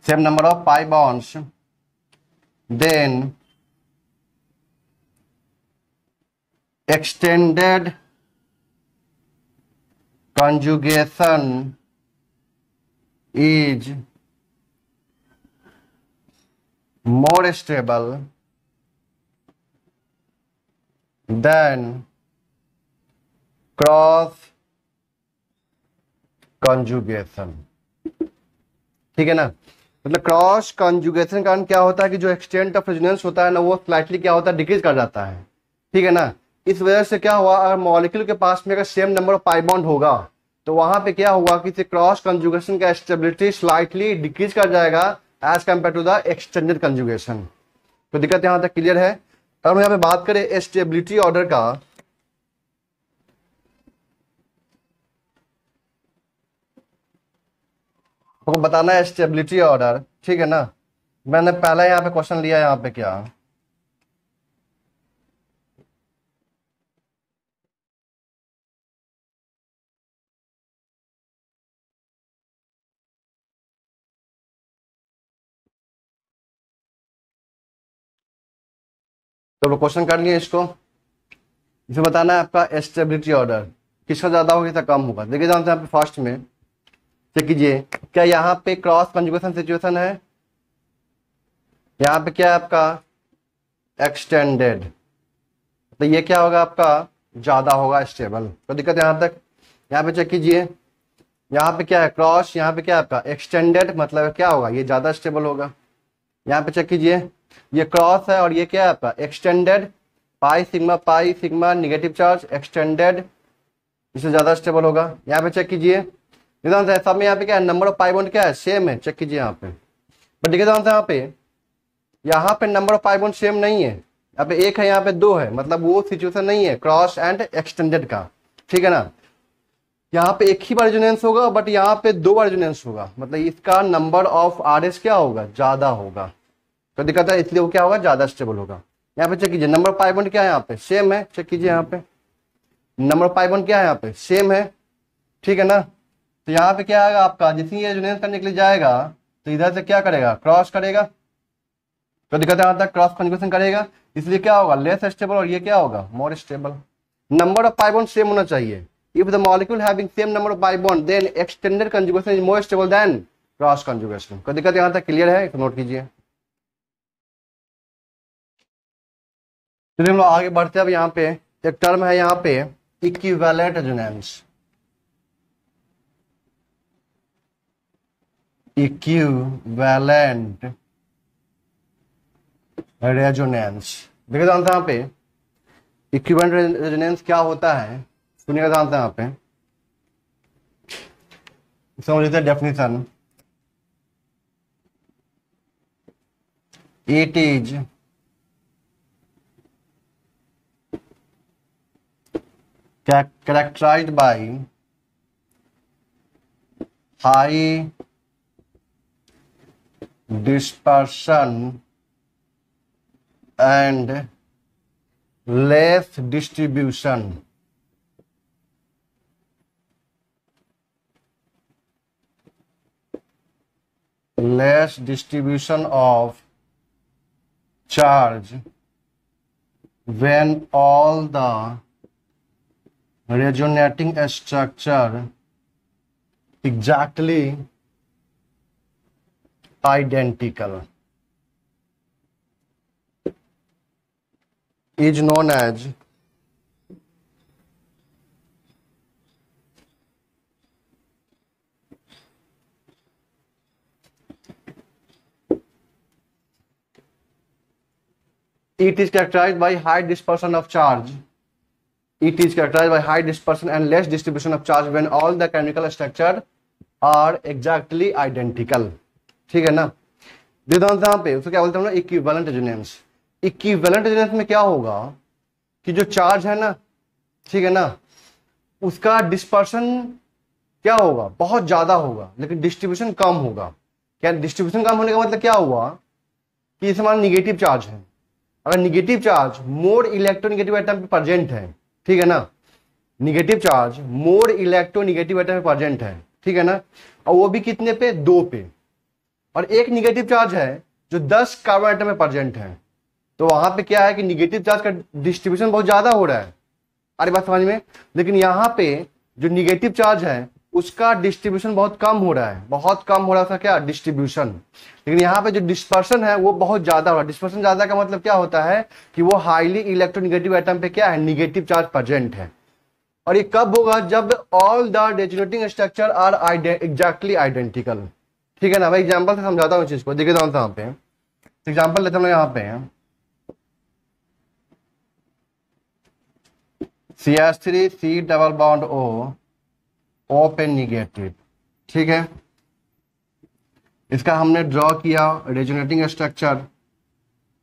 same number of pi bonds then extended conjugation is more stable then cross conjugation ठीक है ना मतलब cross conjugation कारण क्या होता है कि जो एक्सटेंट ऑफ रेजिडेंस होता है ना वो स्लाइटली क्या होता है डिक्रीज कर जाता है ठीक है ना इस वजह से क्या हुआ अगर मॉलिक्यूल के पास में अगर सेम नंबर ऑफ पाइबॉन्ड होगा तो वहां पे क्या होगा कि क्रॉस कंजुगेशन का स्टेबिलिटी स्लाइटली डिक्रीज कर जाएगा as compare to the extended conjugation तो दिक्कत यहां तक क्लियर है अगर हम यहां पे बात करें स्टेबिलिटी ऑर्डर का तो बताना है स्टेबिलिटी ऑर्डर ठीक है ना मैंने पहला यहाँ पे क्वेश्चन लिया यहाँ पे क्या तो आप क्वेश्चन कर लिए इसको इसे बताना है आपका स्टेबिलिटी ऑर्डर किसका ज़्यादा होगा किसका कम होगा देखिए जानते हैं फर्स्ट में चेक कीजिए क्या यहाँ पे क्रॉस कंजुगेशन सिचुएशन है यहाँ पे क्या है आपका एक्सटेंडेड तो ये क्या होगा आपका ज़्यादा होगा स्टेबल तो दिक्कत यहाँ तक यहाँ पे चेक कीजिए यहाँ पे क्या है क्रॉस यहाँ पे क्या है आपका एक्सटेंडेड मतलब क्या होगा ये ज़्यादा स्टेबल होगा यहाँ पे चेक कीजिए ये क्रॉस है और ये क्या है आपका extended pi sigma pi sigma negative charge extended इससे ज़्यादा स्टेबल होगा यहाँ पे चेक कीजिए एकदम से सब में यहाँ पे क्या है नंबर ऑफ पाई बॉन्ड क्या है सेम है चेक कीजिए यहाँ पे बट देखिए से यहाँ पे यहाँ पे number of pi bond same नहीं है यहाँ पे एक है यहाँ पे दो है मतलब वो सिचुएशन नहीं है क्रॉस एंड एक्सटेंडेड का ठीक है ना यहाँ पे एक ही बार रेजोनेंस होगा बट यहाँ पे दो बार रेजोनेंस होगा मतलब इसका नंबर ऑफ आर क्या होगा ज़्यादा होगा तो दिक्कत है इसलिए वो क्या होगा ज्यादा स्टेबल होगा यहाँ पे चेक कीजिए नंबर पाई वन क्या है यहाँ पे सेम है चेक कीजिए यहाँ पे नंबर पाई वन क्या है यहाँ पे सेम है ठीक है ना तो यहाँ पे क्या आएगा आपका जितनी ये रेजोनेंस करने के लिए जाएगा तो इधर से क्या करेगा क्रॉस करेगा तो दिक्कत यहाँ तक क्रॉस कंजुगेशन करेगा इसलिए क्या होगा लेस स्टेबल और ये क्या होगा more stable number of pi bond same होना चाहिए if the molecule having same number of pi bond then extended conjugation is more stable than cross conjugation तो दिक्कत यहाँ तक क्लियर है नोट कीजिए चलिए हम लोग आगे बढ़ते हैं अब यहाँ पे एक टर्म है यहाँ पे इक्वेलेंट रेजोनेंस इक्विवेलेंट रेजोनेंस देखिए जानते यहाँ पे इक्वेंट रेजोनेंस क्या होता है सुनिएगा जानते हैं यहाँ पे समझ लेते हैं definition it is characterized by high dispersion and less distribution. less distribution of charge when all the resonating structure exactly identical is known as it is characterized by high dispersion of charge It is characterized by high dispersion and less distribution of charge when all the chemical structure are exactly identical. ठीक है ना यहाँ पे उसको क्या बोलते हैं ना इक्विवेलेंट रेजोनेंस इक्विवेलेंट रेजोनेंस में क्या होगा कि जो चार्ज है ना ठीक है ना उसका डिस्पर्शन क्या होगा बहुत ज्यादा होगा लेकिन डिस्ट्रीब्यूशन कम होगा क्या डिस्ट्रीब्यूशन कम होने का मतलब क्या हुआ कि इसमें निगेटिव चार्ज है अगर negative charge more electronegative atom present है ठीक है ना negative charge more electronegative atom में प्रेजेंट है ठीक है ना और वो भी कितने पे दो पे और एक निगेटिव चार्ज है जो दस कार्बन एटम में प्रेजेंट है तो वहां पे क्या है कि निगेटिव चार्ज का डिस्ट्रीब्यूशन बहुत ज्यादा हो रहा है अरे बात समझ में लेकिन यहाँ पे जो निगेटिव चार्ज है उसका डिस्ट्रीब्यूशन बहुत कम हो रहा है बहुत कम हो रहा था क्या डिस्ट्रीब्यूशन लेकिन यहाँ पे जो डिस्पर्सन है वो बहुत ज्यादा हो रहा है डिस्पर्सन ज्यादा का मतलब क्या होता है कि वो हाईली इलेक्ट्रोनिगेटिव आइटम पे क्या है निगेटिव चार्ज प्रेजेंट है और ये कब होगा जब all the resonating structure are exactly identical ठीक है ना मैं एग्जाम्पल से समझाता हूँ चीज को जाऊँ तो यहाँ पे एग्जाम्पल लेते हूँ यहाँ पे C S three C double bond O open negative ठीक है इसका हमने ड्रॉ किया रेजुनेटिंग स्ट्रक्चर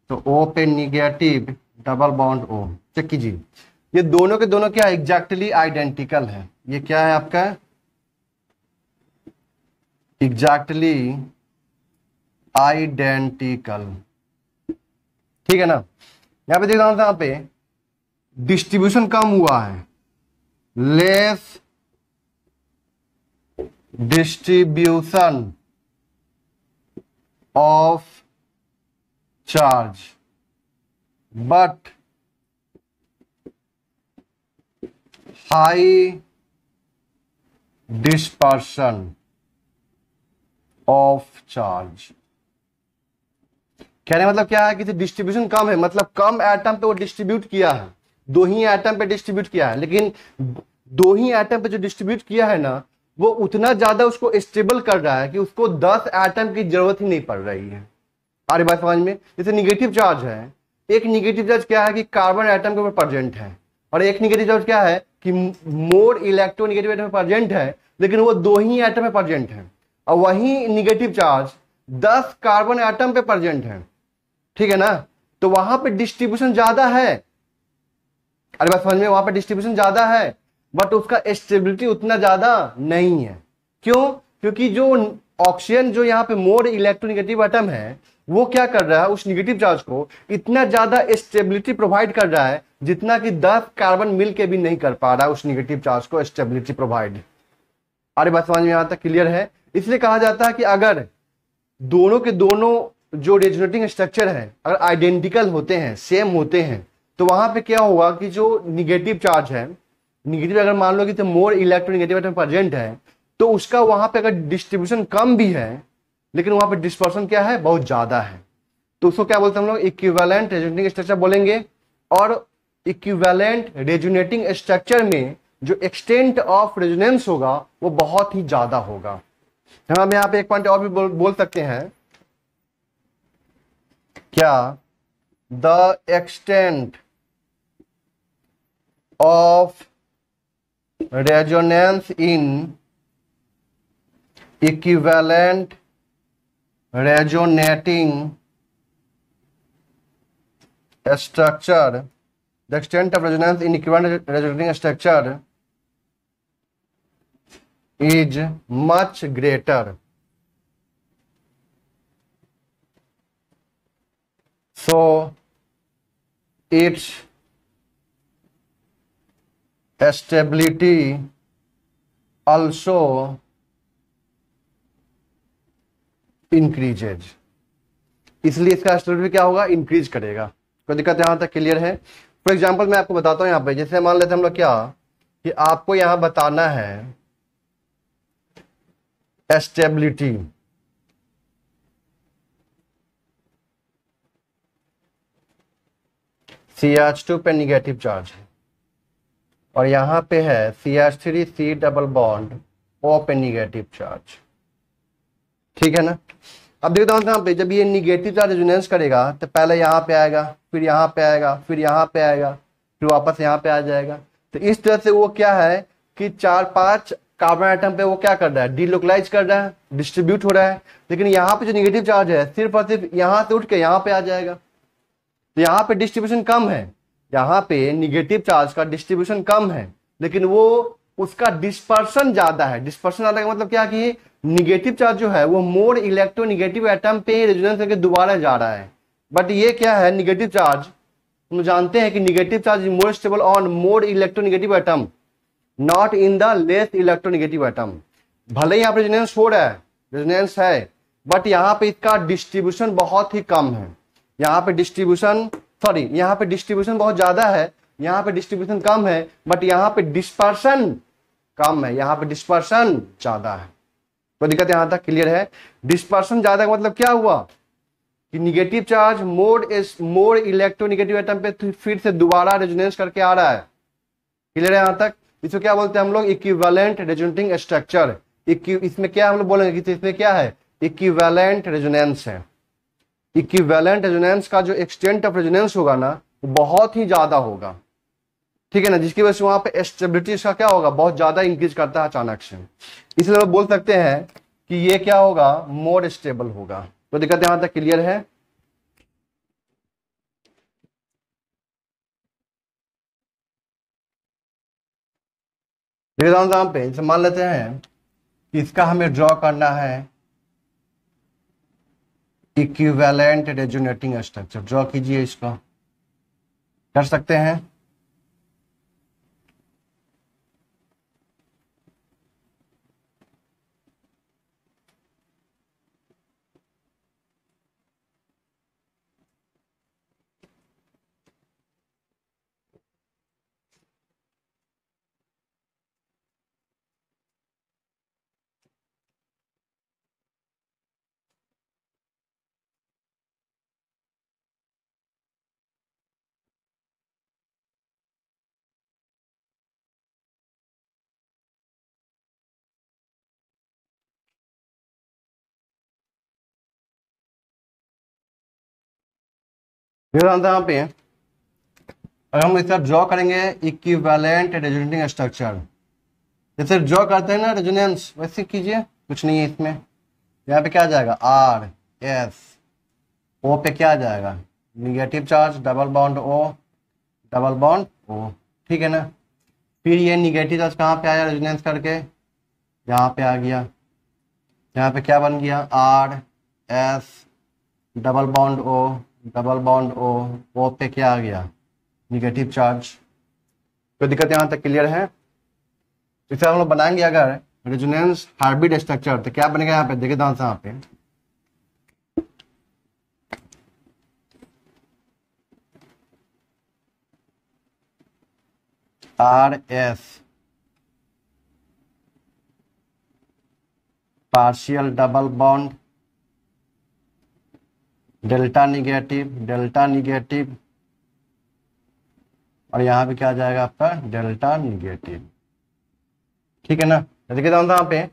तो open negative double bond O check कीजिए ये दोनों के दोनों क्या एग्जैक्टली आइडेंटिकल है ये क्या है आपका एग्जैक्टली आइडेंटिकल ठीक है ना यहां पे देख रहा हूं यहां पे डिस्ट्रीब्यूशन कम हुआ है less distribution of charge but high dispersion of charge कहने मतलब क्या है कि डिस्ट्रीब्यूशन कम है मतलब कम एटम पे वो डिस्ट्रीब्यूट किया है दो ही एटम पे डिस्ट्रीब्यूट किया है लेकिन दो ही एटम पे जो डिस्ट्रीब्यूट किया है ना वो उतना ज्यादा उसको स्टेबल कर रहा है कि उसको दस एटम की जरूरत ही नहीं पड़ रही है आर्य बात समझ में जैसे निगेटिव चार्ज है एक निगेटिव चार्ज क्या है कि कार्बन एटम के ऊपर प्रजेंट है और एक निगेटिव चार्ज क्या है कि मोर इलेक्ट्रोनिगेटिव एटम प्रजेंट है लेकिन वो दो ही एटम में प्रजेंट है और वही निगेटिव चार्ज दस कार्बन एटम पे प्रजेंट है ठीक है ना तो वहां पे डिस्ट्रीब्यूशन ज्यादा है अरे बात समझ में वहां पे डिस्ट्रीब्यूशन ज्यादा है बट उसका स्टेबिलिटी उतना ज्यादा नहीं है क्यों क्योंकि जो ऑक्सीजन जो यहाँ पे मोर इलेक्ट्रोनिगेटिव एटम है वो क्या कर रहा है उस निगेटिव चार्ज को इतना ज्यादा स्टेबिलिटी प्रोवाइड कर रहा है जितना कि दस कार्बन मिल के भी नहीं कर पा रहा है उस निगेटिव चार्ज को स्टेबिलिटी प्रोवाइड अरे बात समझ में आता क्लियर है इसलिए कहा जाता है कि अगर दोनों के दोनों जो रेजुनेटिंग स्ट्रक्चर है अगर आइडेंटिकल होते हैं सेम होते हैं तो वहां पे क्या होगा कि जो निगेटिव चार्ज है निगेटिव अगर मान लो कि तो मोर इलेक्ट्रोनिगेटिव एटम प्रेजेंट है तो उसका वहां पे अगर डिस्ट्रीब्यूशन कम भी है लेकिन वहां पे डिस्पर्सन क्या है बहुत ज्यादा है तो उसको क्या बोलते हैं हम लोग इक्विवेलेंट रेजुनेटिंग स्ट्रक्चर बोलेंगे और इक्विवेलेंट रेजुनेटिंग स्ट्रक्चर में जो एक्सटेंट ऑफ रेजुनेंस होगा वो बहुत ही ज्यादा होगा हम यहाँ पे एक पॉइंट और भी बोल, बोल सकते हैं क्या the extent of resonance in equivalent resonating structure. The extent of resonance in equivalent resonating structure is much greater. So its stability also increases इसलिए इसका स्टेबिलिटी क्या होगा इंक्रीज करेगा कोई दिक्कत यहां तक क्लियर है फॉर एग्जाम्पल मैं आपको बताता हूं यहां पे जैसे मान लेते हम लोग क्या कि आपको यहां बताना है स्टेबिलिटी सी एच टू पे निगेटिव चार्ज है और यहाँ पे है C H three C double bond O पे निगेटिव चार्ज ठीक है ना अब देखते हैं यहाँ पे जब ये निगेटिव चार्ज रेजोनेंस करेगा तो पहले यहाँ पे आएगा फिर यहाँ पे आएगा फिर यहाँ पे आएगा फिर वापस यहाँ पे आ जाएगा तो इस तरह से वो क्या है कि चार पांच कार्बन आइटम पे वो क्या कर रहा है डीलोकलाइज कर रहा है डिस्ट्रीब्यूट हो रहा है लेकिन यहाँ पे जो निगेटिव चार्ज है सिर्फ और सिर्फ यहाँ से उठ के यहाँ पे आ जाएगा तो यहाँ पे डिस्ट्रीब्यूशन कम है यहाँ पे निगेटिव चार्ज का डिस्ट्रीब्यूशन कम है लेकिन वो उसका डिस्पर्सन ज्यादा है डिस्पर्सन ज्यादा का मतलब क्या कि निगेटिव चार्ज जो है वो मोर इलेक्ट्रोनिगेटिव एटम पे रेजोनेंस करके दोबारा जा रहा है बट ये क्या है निगेटिव चार्ज हम जानते हैं कि negative charge is more stable on more electronegative atom not in the less electronegative atom भले ही यहाँ पे रेजोनेंस हो रहा है रेजोनेंस है बट यहाँ पे इसका डिस्ट्रीब्यूशन बहुत ही कम है यहाँ पे डिस्ट्रीब्यूशन सॉरी यहाँ पे डिस्ट्रीब्यूशन बहुत ज्यादा है यहाँ पे डिस्ट्रीब्यूशन कम है बट यहाँ पे डिस्पर्सन कम है यहाँ पे डिस्पर्सन ज्यादा है तो दिक्कत यहां तक क्लियर है डिस्पर्सन ज्यादा का मतलब क्या हुआ कि negative charge more is more electronegative atom पे फिर से दोबारा रेजुनेंस करके आ रहा है क्लियर है यहां तक इसको क्या बोलते हैं हम लोग इक्विवेलेंट रेजुनेटिंग स्ट्रक्चर इसमें क्या हम लोग बोलेंगे इसमें क्या है इक्विवेलेंट रेजुनेस है इक्विवेलेंट रेजोनेंस का जो एक्सटेंट ऑफ रेजोनेंस होगा ना वो बहुत ही ज्यादा होगा ठीक है ना जिसकी वजह से वहां पे स्टेबिलिटी इसका क्या होगा बहुत ज्यादा इंक्रीज करता है अचानक से इसलिए बोल सकते हैं कि ये क्या होगा मोर स्टेबल होगा तो दिक्कत यहां तक क्लियर है पे मान लेते हैं कि इसका हमें ड्रॉ करना है इक्विवेलेंट रेजोनेटिंग स्ट्रक्चर ड्रॉ कीजिए इसको कर सकते हैं यहाँ पे अगर हम इसका ड्रॉ करेंगे इक्विवेलेंट रेजोनेटिंग स्ट्रक्चर जैसे ड्रॉ करते हैं ना रेजोनेंस वैसे कीजिए कुछ नहीं है इसमें यहाँ पे क्या आ जाएगा आर एस ओ पे क्या आ जाएगा negative charge double bond O double bond O ठीक है ना फिर ये निगेटिव चार्ज कहाँ पे आया रेजोनेंस करके यहाँ पे आ गया यहाँ पे क्या बन गया R S double bond O double bond O O पे क्या आ गया निगेटिव चार्ज तो दिक्कत यहाँ तक क्लियर है तो इसे हम लोग बनाएंगे अगर रेजुनेंस हार्बिड स्ट्रक्चर तो क्या बनेगा यहाँ पे देखे दान से यहाँ पे R S partial double bond delta negative delta negative और यहाँ पे क्या आ जाएगा आपका डेल्टा निगेटिव ठीक है ना जैसे कहता हूँ यहाँ पे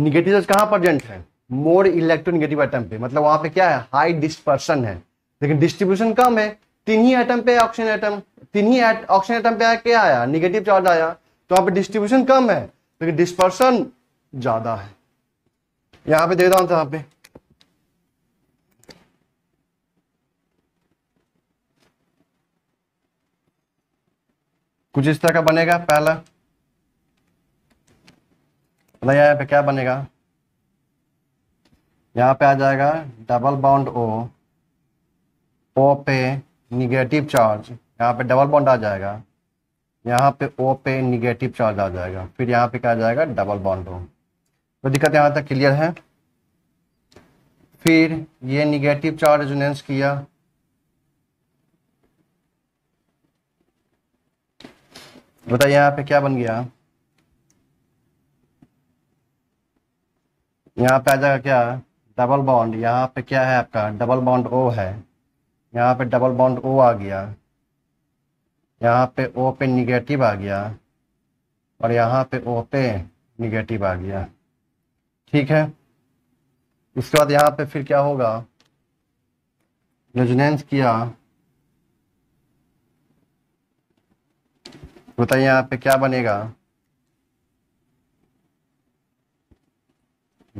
निगेटिव तो कहाँ प्रजेंट है मोर इलेक्ट्रोनिगेटिव आइटम पे मतलब वहां पे क्या है हाई डिस्पर्सन है लेकिन डिस्ट्रीब्यूशन कम है तीन ही आइटम पे ऑक्सीजन आइटम तीन ही ऑक्सीजन आइटम पे आया क्या आया निगेटिव चार्ज आया तो वहां पर डिस्ट्रीब्यूशन कम है लेकिन डिस्पर्सन ज्यादा है यहाँ पे दे रहा हूँ तो यहाँ पे कुछ इस तरह का बनेगा पहला यहाँ पे क्या बनेगा यहाँ पे आ जाएगा डबल बाउंड ओ ओ पे निगेटिव चार्ज यहाँ पे डबल बाउंड आ जाएगा यहाँ पे ओ पे निगेटिव चार्ज आ जाएगा फिर यहाँ पे क्या आ जाएगा डबल बाउंड ओ तो दिक्कत यहाँ तक क्लियर है फिर ये निगेटिव चार्ज रेजोनेंस किया बताइए यहाँ पे क्या बन गया यहाँ पे आ जाएगा क्या डबल बॉन्ड यहाँ पे क्या है आपका डबल बॉन्ड ओ है यहाँ पे डबल बॉन्ड ओ आ गया यहाँ पे ओ पे निगेटिव आ गया और यहाँ पे ओ पे निगेटिव आ गया ठीक है इसके बाद यहाँ पे फिर क्या होगा रेजोनेंस किया बताइए यहाँ पे क्या बनेगा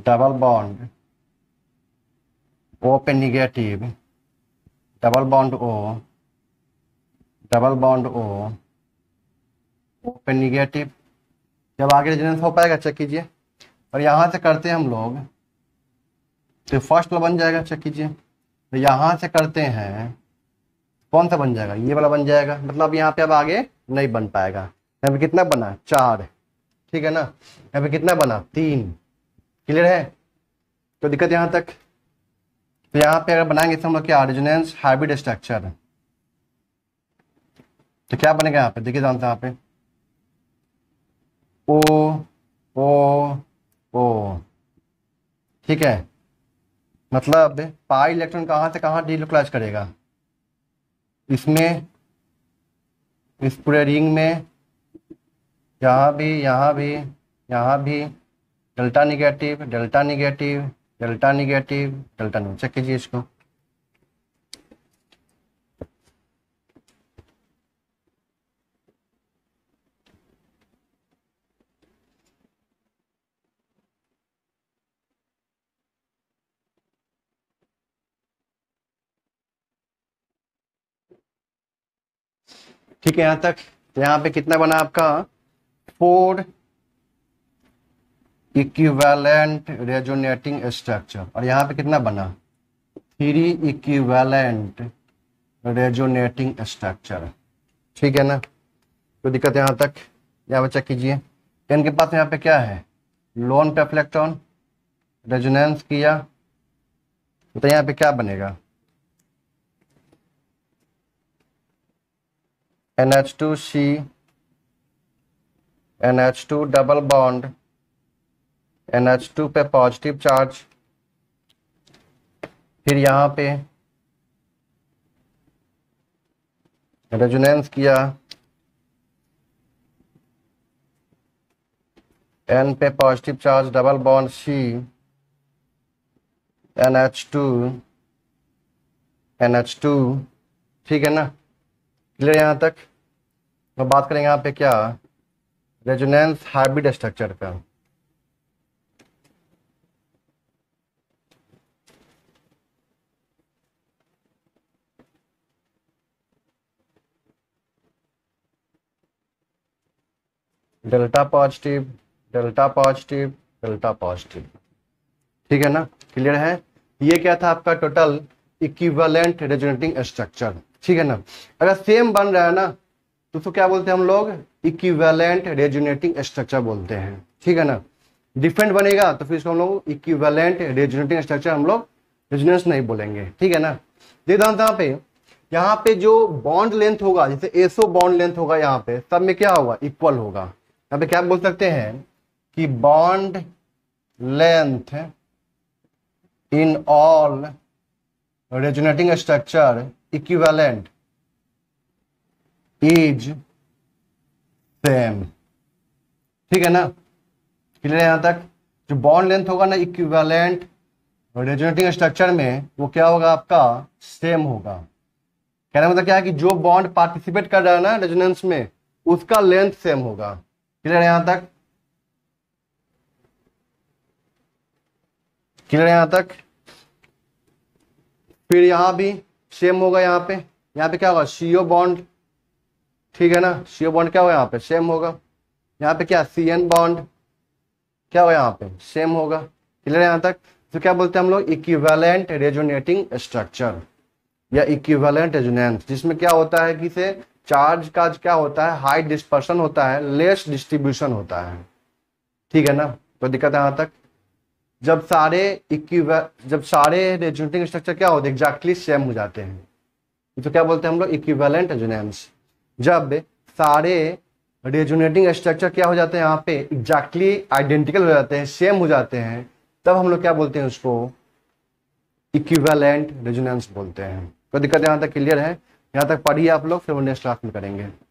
डबल बॉन्ड ओ पे negative double bond O double bond O O पे निगेटिव जब आगे रेजिडेंस हो पाएगा चेक कीजिए और यहाँ से करते हैं हम लोग तो फर्स्ट वाला बन जाएगा चेक कीजिए तो यहाँ से करते हैं कौन सा बन जाएगा ये वाला बन जाएगा मतलब यहाँ पे अब आगे नहीं बन पाएगा यहाँ पे कितना बना चार ठीक है ना यहाँ पे कितना बना तीन क्लियर है तो दिक्कत यहाँ तक तो यहाँ पे अगर बनाएंगे तो हम लोग ऑरिजिनेंस हाइब्रिड स्ट्रक्चर तो क्या बनेगा यहाँ पे देखिए जानते हैं यहाँ पे ओ ओ ओ ठीक है मतलब पाई इलेक्ट्रॉन कहाँ से कहाँ डी करेगा इसमें इस पूरे रिंग में यहाँ भी यहाँ भी यहाँ भी delta negative delta negative delta negative delta नहीं चेक कीजिए इसको ठीक है यहां तक यहां पे कितना बना आपका फोर इक्विवेलेंट रेजोनेटिंग स्ट्रक्चर और यहां पे कितना बना थ्री इक्विवेलेंट रेजोनेटिंग स्ट्रक्चर ठीक है ना तो दिक्कत यहां तक यहाँ पे चेक कीजिए टेन के पास यहाँ पे क्या है लोन पेफ्लेक्ट्रॉन रेजोनेंस किया तो यहां पे क्या बनेगा two C H two double bond two पे पॉजिटिव चार्ज फिर यहाँ पे रेजुनेंस किया एन पे positive charge double bond C N H two N H two ठीक है ना क्लियर यहाँ तक मैं बात करेंगे यहाँ पे क्या रेजोनेंस हाइब्रिड स्ट्रक्चर का delta positive delta positive delta positive ठीक है ना क्लियर है ये क्या था आपका टोटल इक्विवेलेंट रेजोनेटिंग स्ट्रक्चर ठीक है ना अगर सेम बन रहा है ना तो उसको क्या बोलते हैं हम लोग इक्विवेलेंट रेजुनेटिंग स्ट्रक्चर बोलते हैं ठीक है ना डिफरेंट बनेगा तो फिर इसको हम लोग इक्विवेलेंट रेजुनेटिंग स्ट्रक्चर हम लोग रेजुनेंस नहीं बोलेंगे ठीक है ना देखते यहाँ पे यहाँ पे जो बॉन्ड लेंथ होगा जैसे एसो बॉन्ड लेंथ होगा यहाँ पे सब में क्या होगा इक्वल होगा यहाँ पे क्या बोल सकते हैं कि bond length in all resonating structure equivalent is same ठीक है ना क्लियर है यहां तक जो बॉन्ड लेंथ होगा ना इक्विवेलेंट रेजोनेटिंग स्ट्रक्चर में वो क्या होगा आपका सेम होगा कहने मतलब क्या है कि जो बॉन्ड पार्टिसिपेट कर रहा है ना रेजोनेंस में उसका लेंथ सेम होगा क्लियर है यहां तक क्लियर है यहां तक फिर यहां भी सेम होगा यहाँ पे यहाँ पे क्या होगा सीओ बॉन्ड ठीक है ना सीओ बॉन्ड क्या होगा यहाँ पे सेम होगा यहाँ पे क्या सी एन बॉन्ड क्या होगा यहाँ पे सेम होगा क्लियर है यहाँ तक तो क्या बोलते हैं हम लोग इक्विवेलेंट रेजोनेटिंग स्ट्रक्चर या इक्विवेलेंट रेजोनेंस जिसमें क्या होता है कि से चार्ज का क्या होता है हाई डिस्पर्सन होता है लेस डिस्ट्रीब्यूशन होता है ठीक है ना तो दिक्कत है यहाँ तक जब सारे जब सारे रेजुनेटिंग स्ट्रक्चर क्या होते हैं एग्जैक्टली सेम हो जाते हैं तो क्या बोलते हैं हम लोग इक्विवेलेंट एजुनेम्स जब सारे रेजुनेटिंग स्ट्रक्चर क्या हो जाते हैं यहाँ पे एग्जैक्टली आइडेंटिकल हो जाते हैं सेम हो जाते हैं तब हम लोग क्या बोलते हैं उसको इक्विवेलेंट रेजुनेंस बोलते हैं कोई दिक्कत यहाँ तक क्लियर है यहाँ तक पढ़िए आप लोग फिर वो नेक्स्ट क्लास में करेंगे